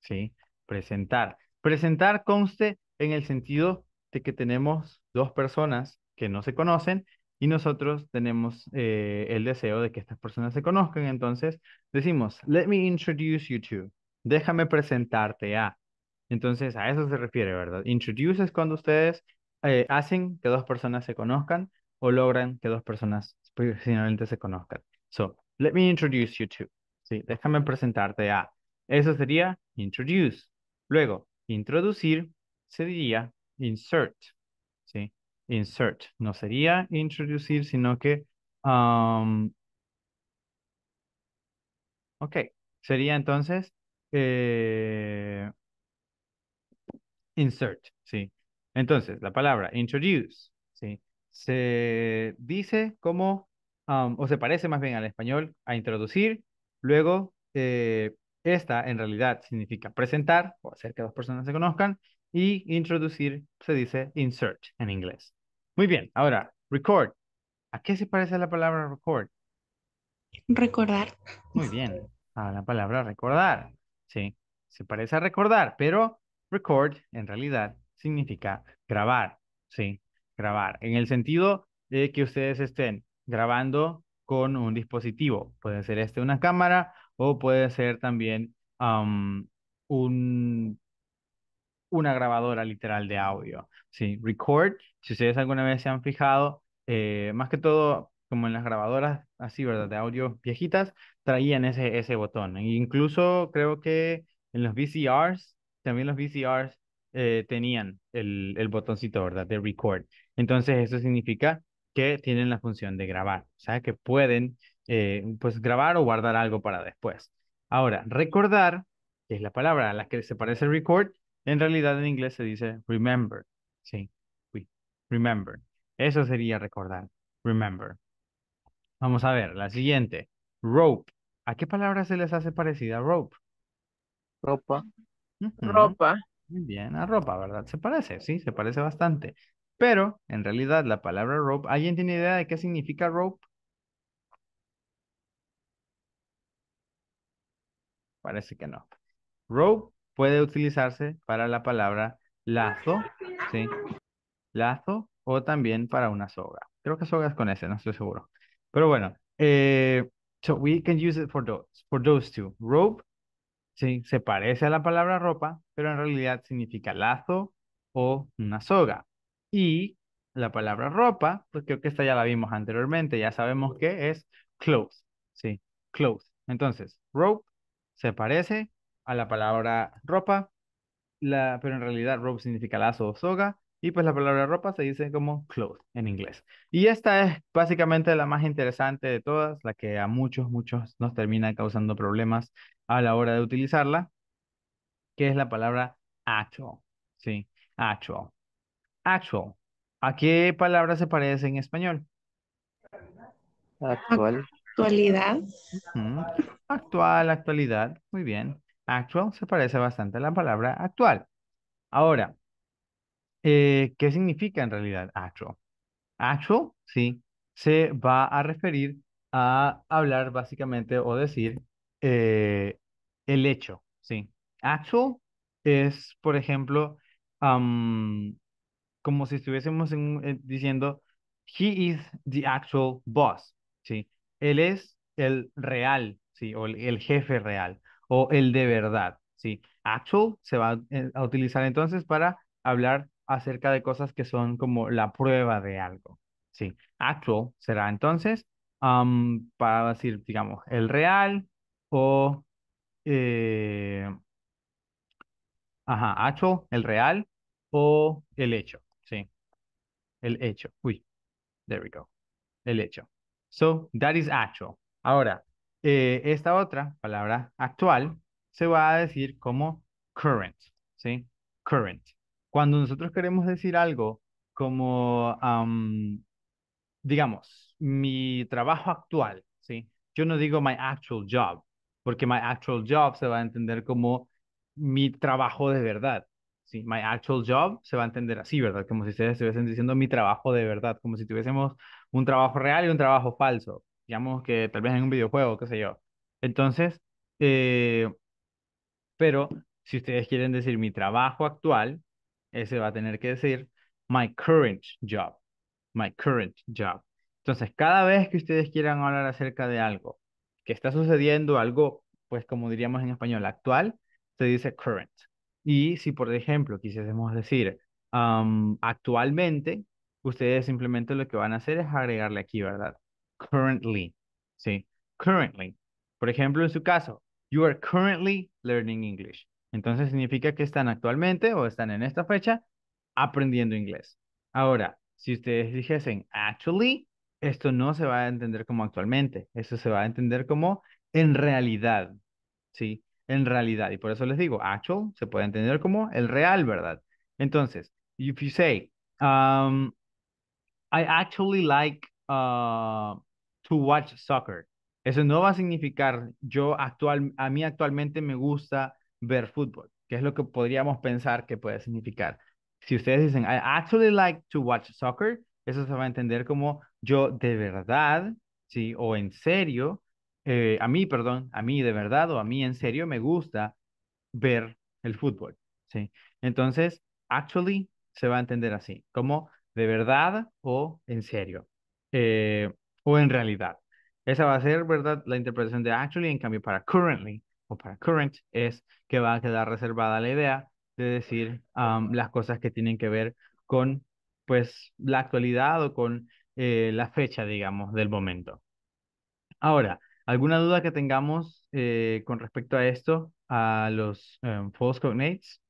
¿Sí? Presentar. Presentar conste en el sentido de que tenemos dos personas que no se conocen y nosotros tenemos eh, el deseo de que estas personas se conozcan. Entonces decimos, let me introduce you to. Déjame presentarte a. Entonces a eso se refiere, ¿verdad? Introduce es cuando ustedes eh, hacen que dos personas se conozcan o logran que dos personas finalmente se conozcan. So, let me introduce you to. Sí, déjame presentarte a. Eso sería introduce. Luego, introducir se diría insert. ¿sí? Insert. No sería introducir, sino que... Um, ok. Sería entonces... Eh, insert. ¿sí? Entonces, la palabra introduce. ¿sí? Se dice como... Um, o se parece más bien al español a introducir. Luego... Eh, esta en realidad significa presentar o hacer que dos personas se conozcan y introducir se dice insert en inglés. Muy bien, ahora, record. ¿A qué se parece la palabra record? Recordar. Muy bien, a la palabra recordar. Sí, se parece a recordar, pero record en realidad significa grabar. Sí, grabar. En el sentido de que ustedes estén grabando con un dispositivo. Puede ser este una cámara o puede ser también un, una grabadora literal de audio. Sí, record, si ustedes alguna vez se han fijado, eh, más que todo como en las grabadoras así, ¿verdad? De audio viejitas, traían ese, ese botón. E incluso creo que en los VCRs, también los VCRs eh, tenían el, el botoncito, ¿verdad? De record. Entonces eso significa que tienen la función de grabar, o sea, que pueden eh, pues grabar o guardar algo para después. Ahora, recordar, que es la palabra a la que se parece record, en realidad en inglés se dice remember, sí, remember. Eso sería recordar, remember. Vamos a ver, la siguiente, rope. ¿A qué palabra se les hace parecida rope? Ropa. Ropa. Muy bien, a ropa, ¿verdad? Se parece, sí, se parece bastante. Pero, en realidad, la palabra rope, ¿alguien tiene idea de qué significa rope? Parece que no. Rope puede utilizarse para la palabra lazo, ¿sí? Lazo o también para una soga. Creo que soga es con ese, no estoy seguro. Pero bueno, eh, so we can use it for those, for those two. Rope, sí, se parece a la palabra ropa, pero en realidad significa lazo o una soga. Y la palabra ropa, pues creo que esta ya la vimos anteriormente, ya sabemos que es clothes, sí, clothes. Entonces, rope se parece a la palabra ropa, la, pero en realidad rope significa lazo o soga, y pues la palabra ropa se dice como cloth en inglés. Y esta es básicamente la más interesante de todas, la que a muchos, muchos nos termina causando problemas a la hora de utilizarla, que es la palabra actual. Sí, actual. Actual. ¿A qué palabra se parece en español? Actual. Actualidad. Actual, actualidad. Muy bien. Actual se parece bastante a la palabra actual. Ahora, eh, ¿qué significa en realidad actual? Actual, sí, se va a referir a hablar básicamente o decir eh, el hecho, sí. Actual es, por ejemplo, como si estuviésemos en- diciendo, he is the actual boss, ¿sí? Él es el real, ¿sí? O el jefe real, o el de verdad, ¿sí? Actual se va eh, a utilizar entonces para hablar acerca de cosas que son como la prueba de algo, ¿sí? Actual será entonces para decir, digamos, el real o, eh, ajá, actual, el real o el hecho, ¿sí? El hecho. Uy, there we go. El hecho. So, that is actual. Ahora, eh, esta otra palabra actual se va a decir como current, ¿sí? Current. Cuando nosotros queremos decir algo como, am, digamos, mi trabajo actual, ¿sí? Yo no digo my actual job, porque my actual job se va a entender como mi trabajo de verdad, ¿sí? My actual job se va a entender así, ¿verdad? Como si ustedes estuviesen diciendo mi trabajo de verdad, como si tuviésemos un trabajo real y un trabajo falso, digamos que tal vez en un videojuego, qué sé yo. Entonces, eh, pero si ustedes quieren decir mi trabajo actual, ese va a tener que decir my current job my current job. Entonces, cada vez que ustedes quieran hablar acerca de algo que está sucediendo, algo, pues como diríamos en español, actual, se dice current. Y si, por ejemplo, quisiésemos decir actualmente, ustedes simplemente lo que van a hacer es agregarle aquí, ¿verdad? Currently, ¿sí? Currently. Por ejemplo, en su caso, you are currently learning English. Entonces significa que están actualmente o están en esta fecha aprendiendo inglés. Ahora, si ustedes dijesen actually, esto no se va a entender como actualmente, esto se va a entender como en realidad, ¿sí? En realidad. Y por eso les digo, actual se puede entender como el real, ¿verdad? Entonces, if you say, um, I actually like uh, to watch soccer. Eso no va a significar yo actual, a mí actualmente me gusta ver fútbol, que es lo que podríamos pensar que puede significar. Si ustedes dicen, I actually like to watch soccer, eso se va a entender como yo de verdad, ¿sí? O en serio, eh, a mí, perdón, a mí de verdad o a mí en serio me gusta ver el fútbol, ¿sí? Entonces, actually se va a entender así, como de verdad o en serio, eh, o en realidad. Esa va a ser, ¿verdad? La interpretación de actually, en cambio para currently o para current es que va a quedar reservada la idea de decir um, las cosas que tienen que ver con, pues, la actualidad o con eh, la fecha, digamos, del momento. Ahora, ¿alguna duda que tengamos eh, con respecto a esto, a los um, false cognates?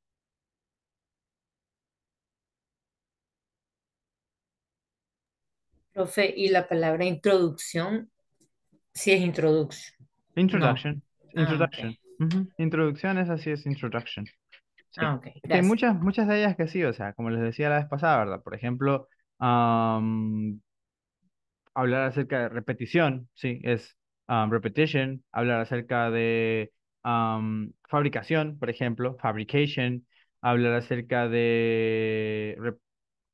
Profe, y la palabra introducción, sí es introduction. Introduction. Ah, Introduction. Ujú, Introducciones, así es, introduction. Sí. Ah, ok, Es que hay muchas, muchas de ellas que sí, o sea, como les decía la vez pasada, ¿verdad? Por ejemplo, hablar acerca de repetición, sí, es um, repetition, hablar acerca de um, fabricación, por ejemplo, fabrication, hablar acerca de,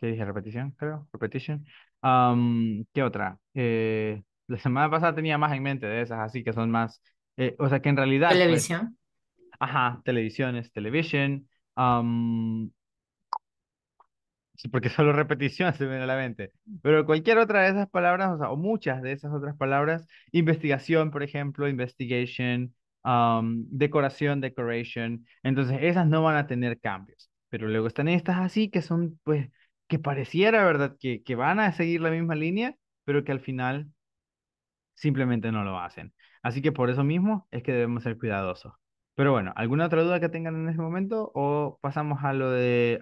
¿qué dije? Repetición, creo, repetition. Um, ¿qué otra? Eh, la semana pasada tenía más en mente de esas, así que son más, eh, o sea, que en realidad, pues, Televisión. ajá, televisiones, television, um, porque solo repetición se me viene a la mente. Pero cualquier otra de esas palabras, o sea, o muchas de esas otras palabras, investigación, por ejemplo, investigation, um, decoración, decoration, entonces esas no van a tener cambios. Pero luego están estas así que son, pues, que pareciera, ¿verdad? Que, que van a seguir la misma línea, pero que al final simplemente no lo hacen. Así que por eso mismo es que debemos ser cuidadosos. Pero bueno, ¿alguna otra duda que tengan en ese momento o pasamos a lo de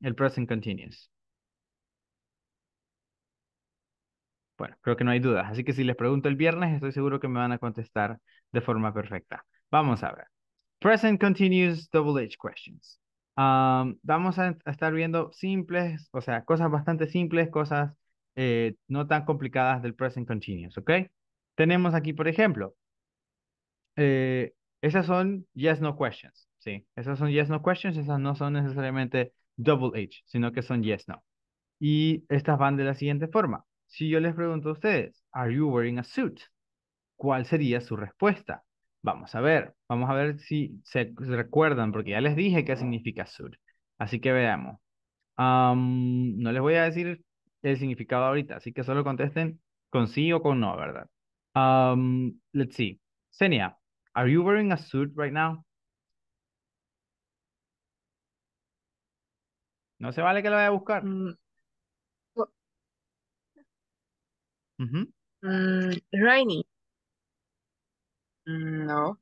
el present continuous? Bueno, creo que no hay dudas. Así que si les pregunto el viernes, estoy seguro que me van a contestar de forma perfecta. Vamos a ver. Present continuous double H questions. Vamos a, a estar viendo simples, o sea, cosas bastante simples, cosas eh, no tan complicadas del present continuous, ¿ok? Tenemos aquí, por ejemplo, eh, esas son yes, no questions, ¿sí? Esas son yes, no questions, esas no son necesariamente double H, sino que son yes, no. Y estas van de la siguiente forma. Si yo les pregunto a ustedes, are you wearing a suit? ¿Cuál sería su respuesta? Vamos a ver, vamos a ver si se recuerdan, porque ya les dije qué significa suit. Así que veamos. Am, no les voy a decir el significado ahorita, así que solo contesten con sí o con no, ¿verdad? Um, let's see. Senia, are you wearing a suit right now? No se vale que lo vaya a buscar. Mm, Ujú. mm, rainy. No.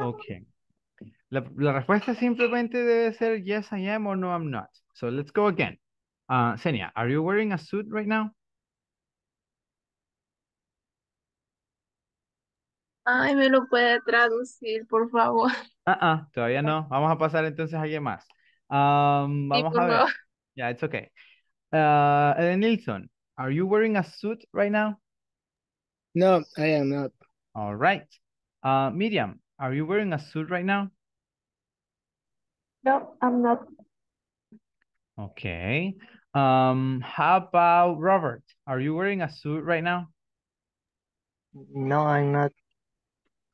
Ok. La, la respuesta simplemente debe ser yes, I am or no, I'm not. So let's go again. Uh, Senia, are you wearing a suit right now? Ay, me lo puede traducir, por favor. Ah, ah, todavía no. Vamos a pasar entonces a alguien más. Um, Sí, vamos por a ver. favor. Yeah, it's okay. Uh, Nilsson, are you wearing a suit right now? No, I am not. All right. Uh, Miriam, are you wearing a suit right now? No, I'm not. Okay. Um, how about Robert? Are you wearing a suit right now? No, I'm not.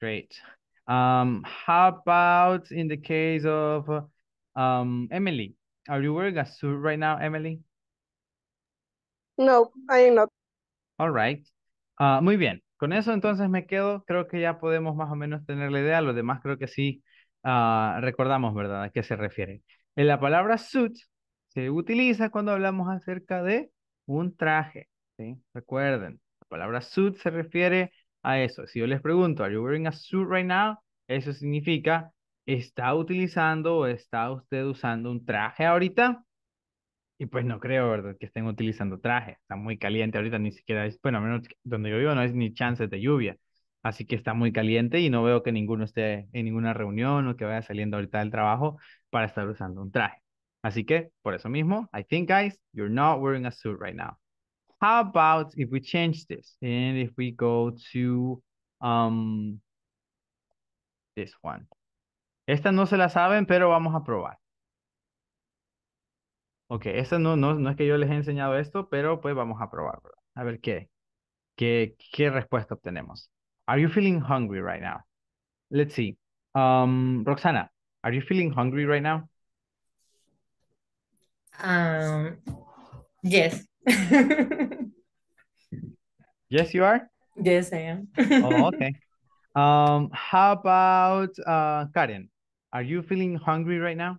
Great. Um, how about in the case of um Emily? Are you wearing a suit right now, Emily? No, I am not. All right. Uh, muy bien. Con eso entonces me quedo. Creo que ya podemos más o menos tener la idea. Lo demás creo que sí ah, recordamos, ¿verdad? ¿A qué se refiere? En la palabra suit se utiliza cuando hablamos acerca de un traje, ¿sí? Recuerden, la palabra suit se refiere a eso. Si yo les pregunto, ¿Are you wearing a suit right now? Eso significa, ¿está utilizando o está usted usando un traje ahorita? Y pues no creo, ¿verdad? Que estén utilizando traje. Está muy caliente ahorita, ni siquiera es, bueno, menos donde yo vivo no hay ni chances de lluvia. Así que está muy caliente y no veo que ninguno esté en ninguna reunión o que vaya saliendo ahorita del trabajo para estar usando un traje. Así que, por eso mismo, I think, guys, you're not wearing a suit right now. How about if we change this and if we go to um, this one? Esta no se la saben, pero vamos a probar. Ok, esta no, no, no es que yo les he enseñado esto, pero pues vamos a probar, ¿verdad? A ver qué, qué, qué respuesta obtenemos. Are you feeling hungry right now? Let's see. Um, Roxana, are you feeling hungry right now? Um, yes. Yes, you are? Yes, I am. Oh, okay. Um, how about uh, Karen? Are you feeling hungry right now?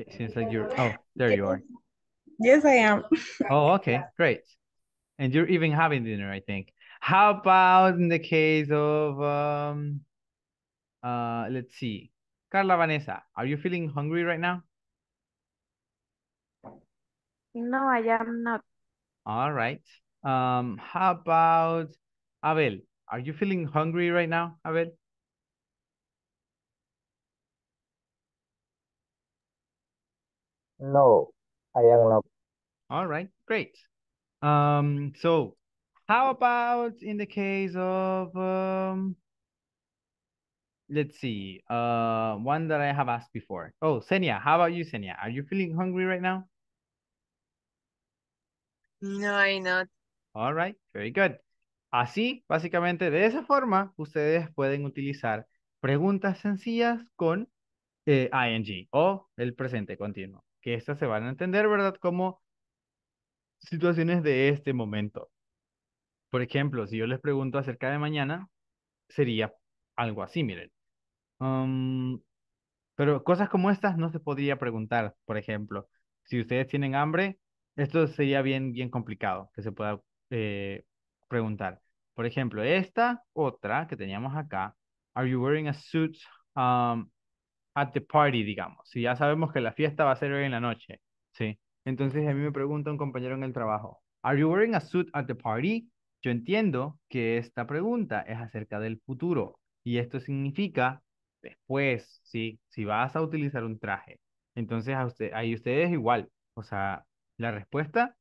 Okay, seems like you're, oh, there you are. Yes, I am. Oh, okay, great. And you're even having dinner, I think. How about in the case of, um, uh, let's see, Carla Vanessa, are you feeling hungry right now? No, I am not. All right. Um, how about Abel? Are you feeling hungry right now, Abel? No, I am not. All right, great. Um, so how about in the case of um let's see, uh one that I have asked before. Oh, Senia, how about you, Senia? Are you feeling hungry right now? No, I not. All right, very good. Así, básicamente, de esa forma, ustedes pueden utilizar preguntas sencillas con eh, ing o el presente continuo, que estas se van a entender, ¿verdad? Como situaciones de este momento. Por ejemplo, si yo les pregunto acerca de mañana, sería algo así, miren. Pero cosas como estas no se podría preguntar, por ejemplo. Si ustedes tienen hambre, esto sería bien, bien complicado que se pueda eh, preguntar. Por ejemplo, esta otra que teníamos acá, are you wearing a suit at the party, digamos? Si ya sabemos que la fiesta va a ser hoy en la noche, ¿sí? Entonces a mí me pregunta un compañero en el trabajo, are you wearing a suit at the party? Yo entiendo que esta pregunta es acerca del futuro y esto significa después, ¿sí? Si vas a utilizar un traje. Entonces, a usted, ahí ustedes igual. O sea, la respuesta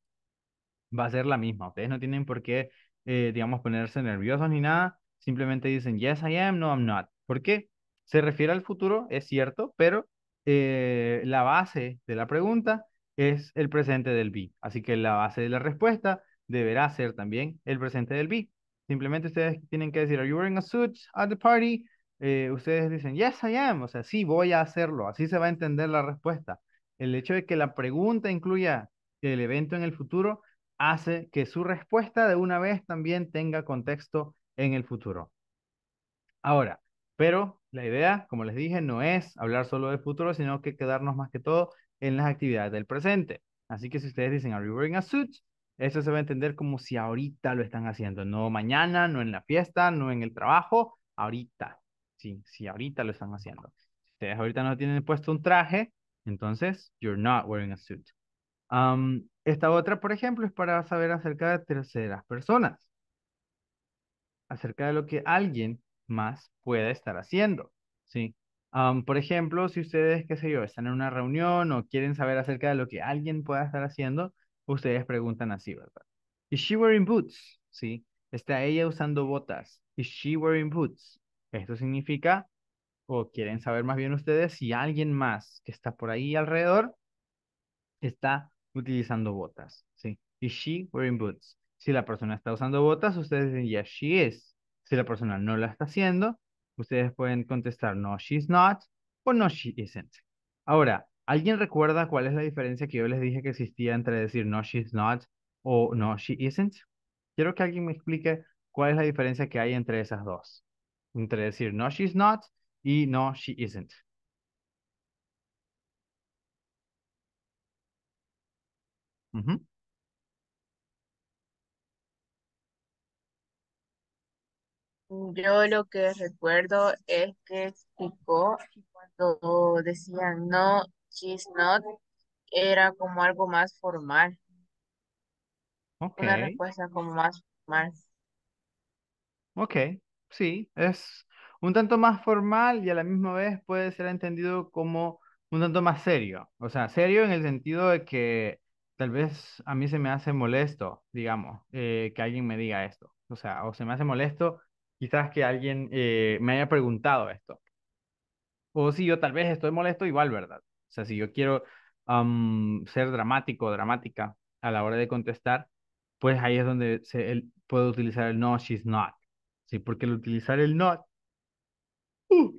va a ser la misma. Ustedes no tienen por qué, eh, digamos, ponerse nerviosos ni nada. Simplemente dicen, yes, I am, no, I'm not. ¿Por qué? Se refiere al futuro, es cierto, pero eh, la base de la pregunta es el presente del be. Así que la base de la respuesta deberá ser también el presente del be. Simplemente ustedes tienen que decir, ¿Are you wearing a suit at the party? Eh, ustedes dicen, Yes, I am. O sea, sí, voy a hacerlo. Así se va a entender la respuesta. El hecho de que la pregunta incluya el evento en el futuro hace que su respuesta de una vez también tenga contexto en el futuro. Ahora, pero la idea, como les dije, no es hablar solo del futuro, sino que quedarnos más que todo en las actividades del presente. Así que si ustedes dicen, are you wearing a suit? Eso se va a entender como si ahorita lo están haciendo, no mañana, no en la fiesta, no en el trabajo, ahorita. Sí, sí, ahorita lo están haciendo. Si ustedes ahorita no tienen puesto un traje, entonces, you're not wearing a suit. Esta otra, por ejemplo, es para saber acerca de terceras personas. Acerca de lo que alguien más pueda estar haciendo, ¿sí? Por ejemplo, si ustedes, qué sé yo, están en una reunión o quieren saber acerca de lo que alguien pueda estar haciendo, ustedes preguntan así, ¿verdad? Is she wearing boots? ¿Sí? ¿Está ella usando botas? Is she wearing boots? Esto significa, o quieren saber más bien ustedes, si alguien más que está por ahí alrededor está utilizando botas, ¿sí? Is she wearing boots? Si la persona está usando botas, ustedes dicen, yes, she is. Si la persona no la está haciendo, ustedes pueden contestar, no, she's not, o no, she isn't. Ahora, ¿alguien recuerda cuál es la diferencia que yo les dije que existía entre decir no, she's not o no, she isn't? Quiero que alguien me explique cuál es la diferencia que hay entre esas dos. Entre decir no, she's not y no, she isn't. Ujú. Yo lo que recuerdo es que explicó cuando decían no, she's not, era como algo más formal, Ok, una respuesta como más formal. ok, sí, es un tanto más formal y a la misma vez puede ser entendido como un tanto más serio. O sea, serio en el sentido de que tal vez a mí se me hace molesto, digamos, eh, que alguien me diga esto. O sea, o se me hace molesto quizás que alguien eh, me haya preguntado esto. O si yo tal vez estoy molesto igual, ¿verdad? O sea, si yo quiero ser dramático o dramática a la hora de contestar, pues ahí es donde se, puedo utilizar el no, she's not. Sí, porque el utilizar el not, uh,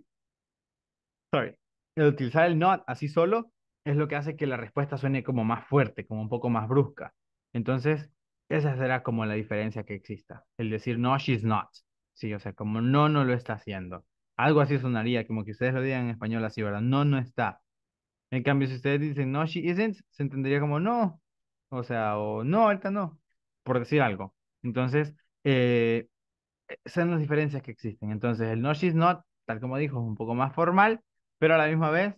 sorry, el utilizar el not así solo es lo que hace que la respuesta suene como más fuerte, como un poco más brusca. Entonces, esa será como la diferencia que exista. El decir no, she's not. Sí, o sea, como no, no lo está haciendo. Algo así sonaría, como que ustedes lo digan en español así, ¿verdad? No, no está. En cambio, si ustedes dicen no, she isn't, se entendería como no. O sea, o no, ahorita no. Por decir algo. Entonces, eh, son las diferencias que existen. Entonces, el no, she's not, tal como dijo, es un poco más formal, pero a la misma vez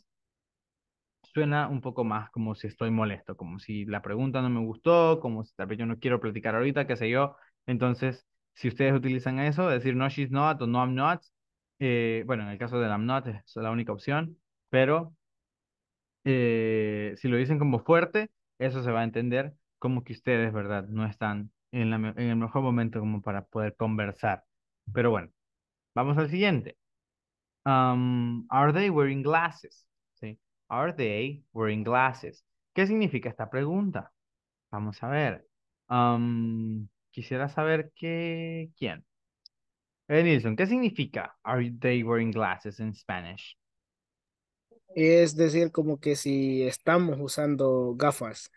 suena un poco más como si estoy molesto, como si la pregunta no me gustó, como si tal vez yo no quiero platicar ahorita, qué sé yo. Entonces, si ustedes utilizan eso, decir no, she's not o no, I'm not, eh, bueno, en el caso del I'm not es la única opción, pero eh, si lo dicen como fuerte, eso se va a entender como que ustedes, ¿verdad? No están en, el mejor momento como para poder conversar. Pero bueno, vamos al siguiente. Um, are they wearing glasses? ¿Sí? Are they wearing glasses? ¿Qué significa esta pregunta? Vamos a ver. Um, quisiera saber qué, quién. Eh, Nilsson, ¿qué significa are they wearing glasses in Spanish? Es decir, como que si estamos usando gafas.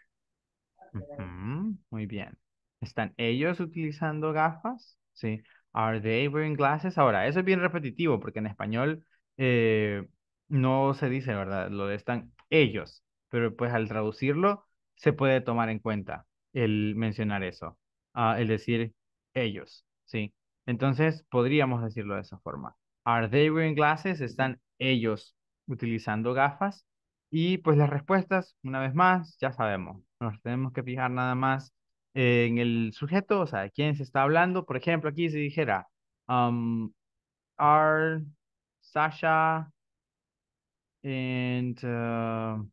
Muy bien. ¿Están ellos utilizando gafas? Sí. Are they wearing glasses? Ahora, eso es bien repetitivo porque en español eh, no se dice, ¿verdad? Lo de están ellos, pero pues al traducirlo se puede tomar en cuenta el mencionar eso, el decir ellos, ¿sí? Entonces podríamos decirlo de esa forma. Are they wearing glasses? ¿Están ellos utilizando gafas? Y pues las respuestas, una vez más, ya sabemos. Nos tenemos que fijar nada más en el sujeto, o sea, de quién se está hablando. Por ejemplo, aquí se dijera, um, are Sasha and uh,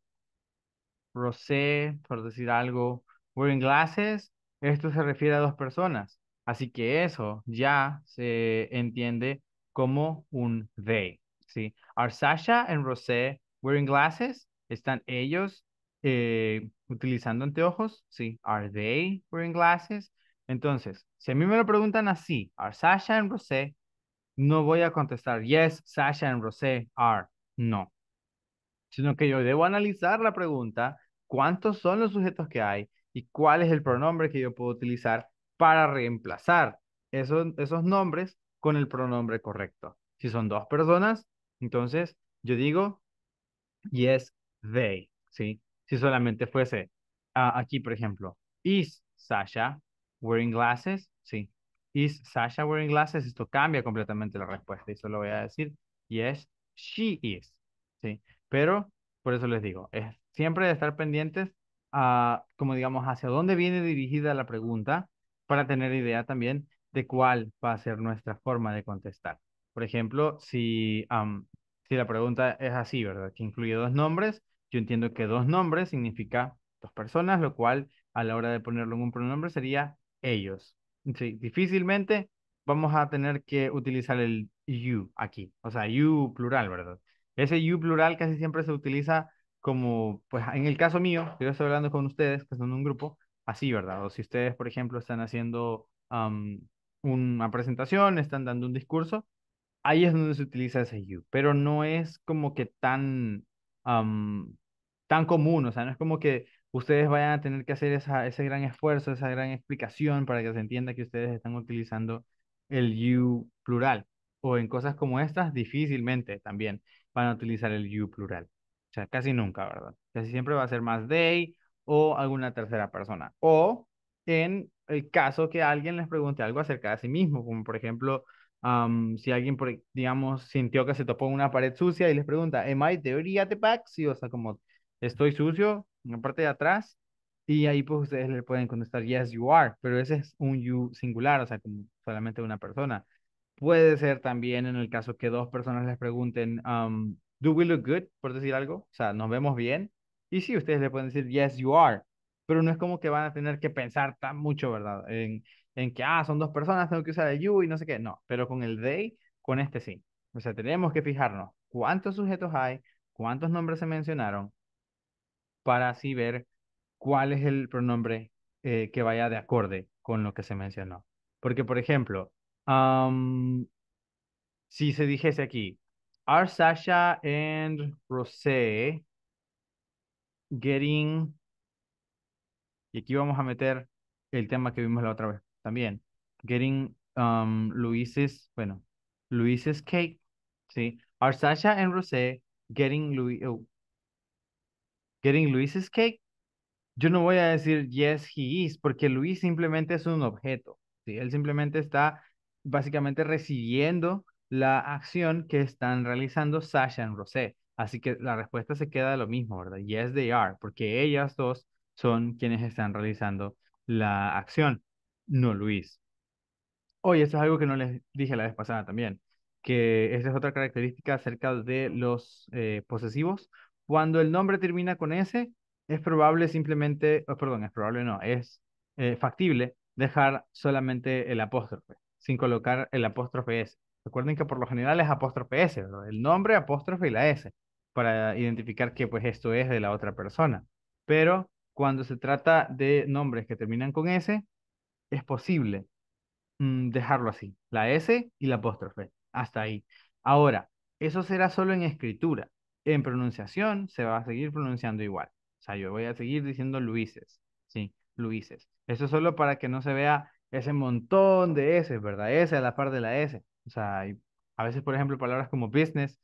Rosé, por decir algo, wearing glasses, esto se refiere a dos personas. Así que eso ya se entiende como un they. ¿sí? Are Sasha and Rosé wearing glasses? ¿Están ellos eh, utilizando anteojos? Sí. Are they wearing glasses? Entonces, si a mí me lo preguntan así, are Sasha and Rosé? No voy a contestar, yes, Sasha and Rosé are. No. Sino que yo debo analizar la pregunta, cuántos son los sujetos que hay y cuál es el pronombre que yo puedo utilizar para reemplazar esos, esos nombres con el pronombre correcto. Si son dos personas, entonces yo digo yes, they, ¿sí? Si solamente fuese ah, aquí, por ejemplo, is Sasha wearing glasses? Sí. Is Sasha wearing glasses? Esto cambia completamente la respuesta y solo voy a decir yes, she is, ¿sí? Pero por eso les digo, es siempre de estar pendientes como digamos, hacia dónde viene dirigida la pregunta para tener idea también de cuál va a ser nuestra forma de contestar. Por ejemplo, si, si la pregunta es así, ¿verdad? Que incluye dos nombres, yo entiendo que dos nombres significa dos personas, lo cual a la hora de ponerlo en un pronombre sería ellos. Sí, difícilmente vamos a tener que utilizar el you aquí, o sea, you plural, ¿verdad? Ese you plural casi siempre se utiliza como, pues en el caso mío, yo estoy hablando con ustedes, que son un grupo, así, ¿verdad? O si ustedes, por ejemplo, están haciendo una presentación, están dando un discurso, ahí es donde se utiliza ese you, pero no es como que tan, tan común, o sea, no es como que ustedes vayan a tener que hacer esa, ese gran esfuerzo, esa gran explicación para que se entienda que ustedes están utilizando el you plural. O en cosas como estas, difícilmente también van a utilizar el you plural. Sea, casi nunca, ¿verdad? Casi siempre va a ser más they o alguna tercera persona. O en el caso que alguien les pregunte algo acerca de sí mismo, como por ejemplo, si alguien, por, digamos, sintió que se topó en una pared sucia y les pregunta, ¿Am I dirty at the back? Sí, o sea, como estoy sucio en la parte de atrás. Y ahí pues ustedes le pueden contestar, yes, you are, pero ese es un you singular, o sea, como solamente una persona. Puede ser también en el caso que dos personas les pregunten, um, do we look good, por decir algo, o sea, nos vemos bien. Y sí, ustedes le pueden decir, yes, you are, pero no es como que van a tener que pensar tan mucho, ¿verdad? En, en que, ah, son dos personas, tengo que usar el you y no sé qué. No, pero con el they, con este sí. O sea, tenemos que fijarnos cuántos sujetos hay, cuántos nombres se mencionaron, para así ver cuál es el pronombre eh, que vaya de acorde con lo que se mencionó. Porque, por ejemplo, si se dijese aquí, are Sasha and Rosé getting, y aquí vamos a meter el tema que vimos la otra vez también, getting um, Luis's, bueno, Luis's cake, ¿sí? Are Sasha and Rosé getting Luis, oh, getting Luis's cake? Yo no voy a decir yes, he is, porque Luis simplemente es un objeto. ¿sí? Él simplemente está básicamente recibiendo la acción que están realizando Sasha y Rosé. Así que la respuesta se queda lo mismo, ¿verdad? Yes, they are, porque ellas dos son quienes están realizando la acción, no Luis. Oye, esto es algo que no les dije la vez pasada también, que esa es otra característica acerca de los eh, posesivos. Cuando el nombre termina con S, es probable simplemente, oh, perdón, es probable no, es eh, factible dejar solamente el apóstrofe, sin colocar el apóstrofe S. Recuerden que por lo general es apóstrofe S, el nombre, apóstrofe y la S, para identificar que pues esto es de la otra persona. Pero cuando se trata de nombres que terminan con S, es posible mm, dejarlo así, la S y la apóstrofe, hasta ahí. Ahora, eso será solo en escritura. En pronunciación se va a seguir pronunciando igual. O sea, yo voy a seguir diciendo Luises, ¿sí? Luises. Eso solo para que no se vea ese montón de S, ¿verdad? S a la par de la S. O sea, a veces, por ejemplo, palabras como business,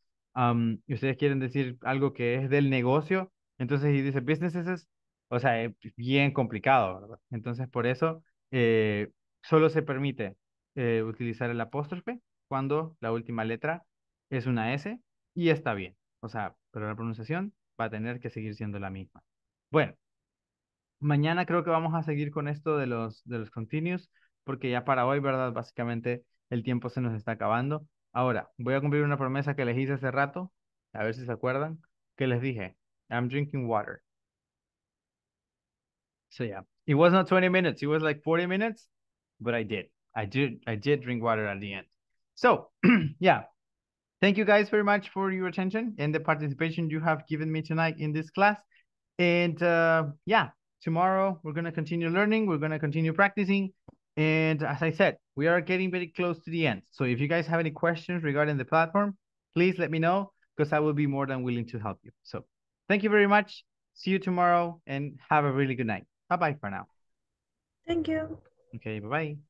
y ustedes quieren decir algo que es del negocio, entonces y dice business es, o sea, es bien complicado, ¿verdad? Entonces, por eso eh, solo se permite eh, utilizar el apóstrofe cuando la última letra es una S y está bien. O sea, pero la pronunciación va a tener que seguir siendo la misma. Bueno, mañana creo que vamos a seguir con esto de los, de los porque ya para hoy, ¿verdad? Básicamente el tiempo se nos está acabando. Ahora, voy a cumplir una promesa que les hice hace rato, a ver si se acuerdan. que les dije. I'm drinking water. So yeah, it was not 20 minutes. It was like 40 minutes, but I did. I did. I did drink water at the end. So yeah, thank you guys very much for your attention and the participation you have given me tonight in this class. And uh, yeah, tomorrow we're gonna continue learning. We're gonna continue practicing. And as I said, we are getting very close to the end. So if you guys have any questions regarding the platform, please let me know because I will be more than willing to help you. So thank you very much. See you tomorrow and have a really good night. Bye-bye for now. Thank you. Okay, bye-bye.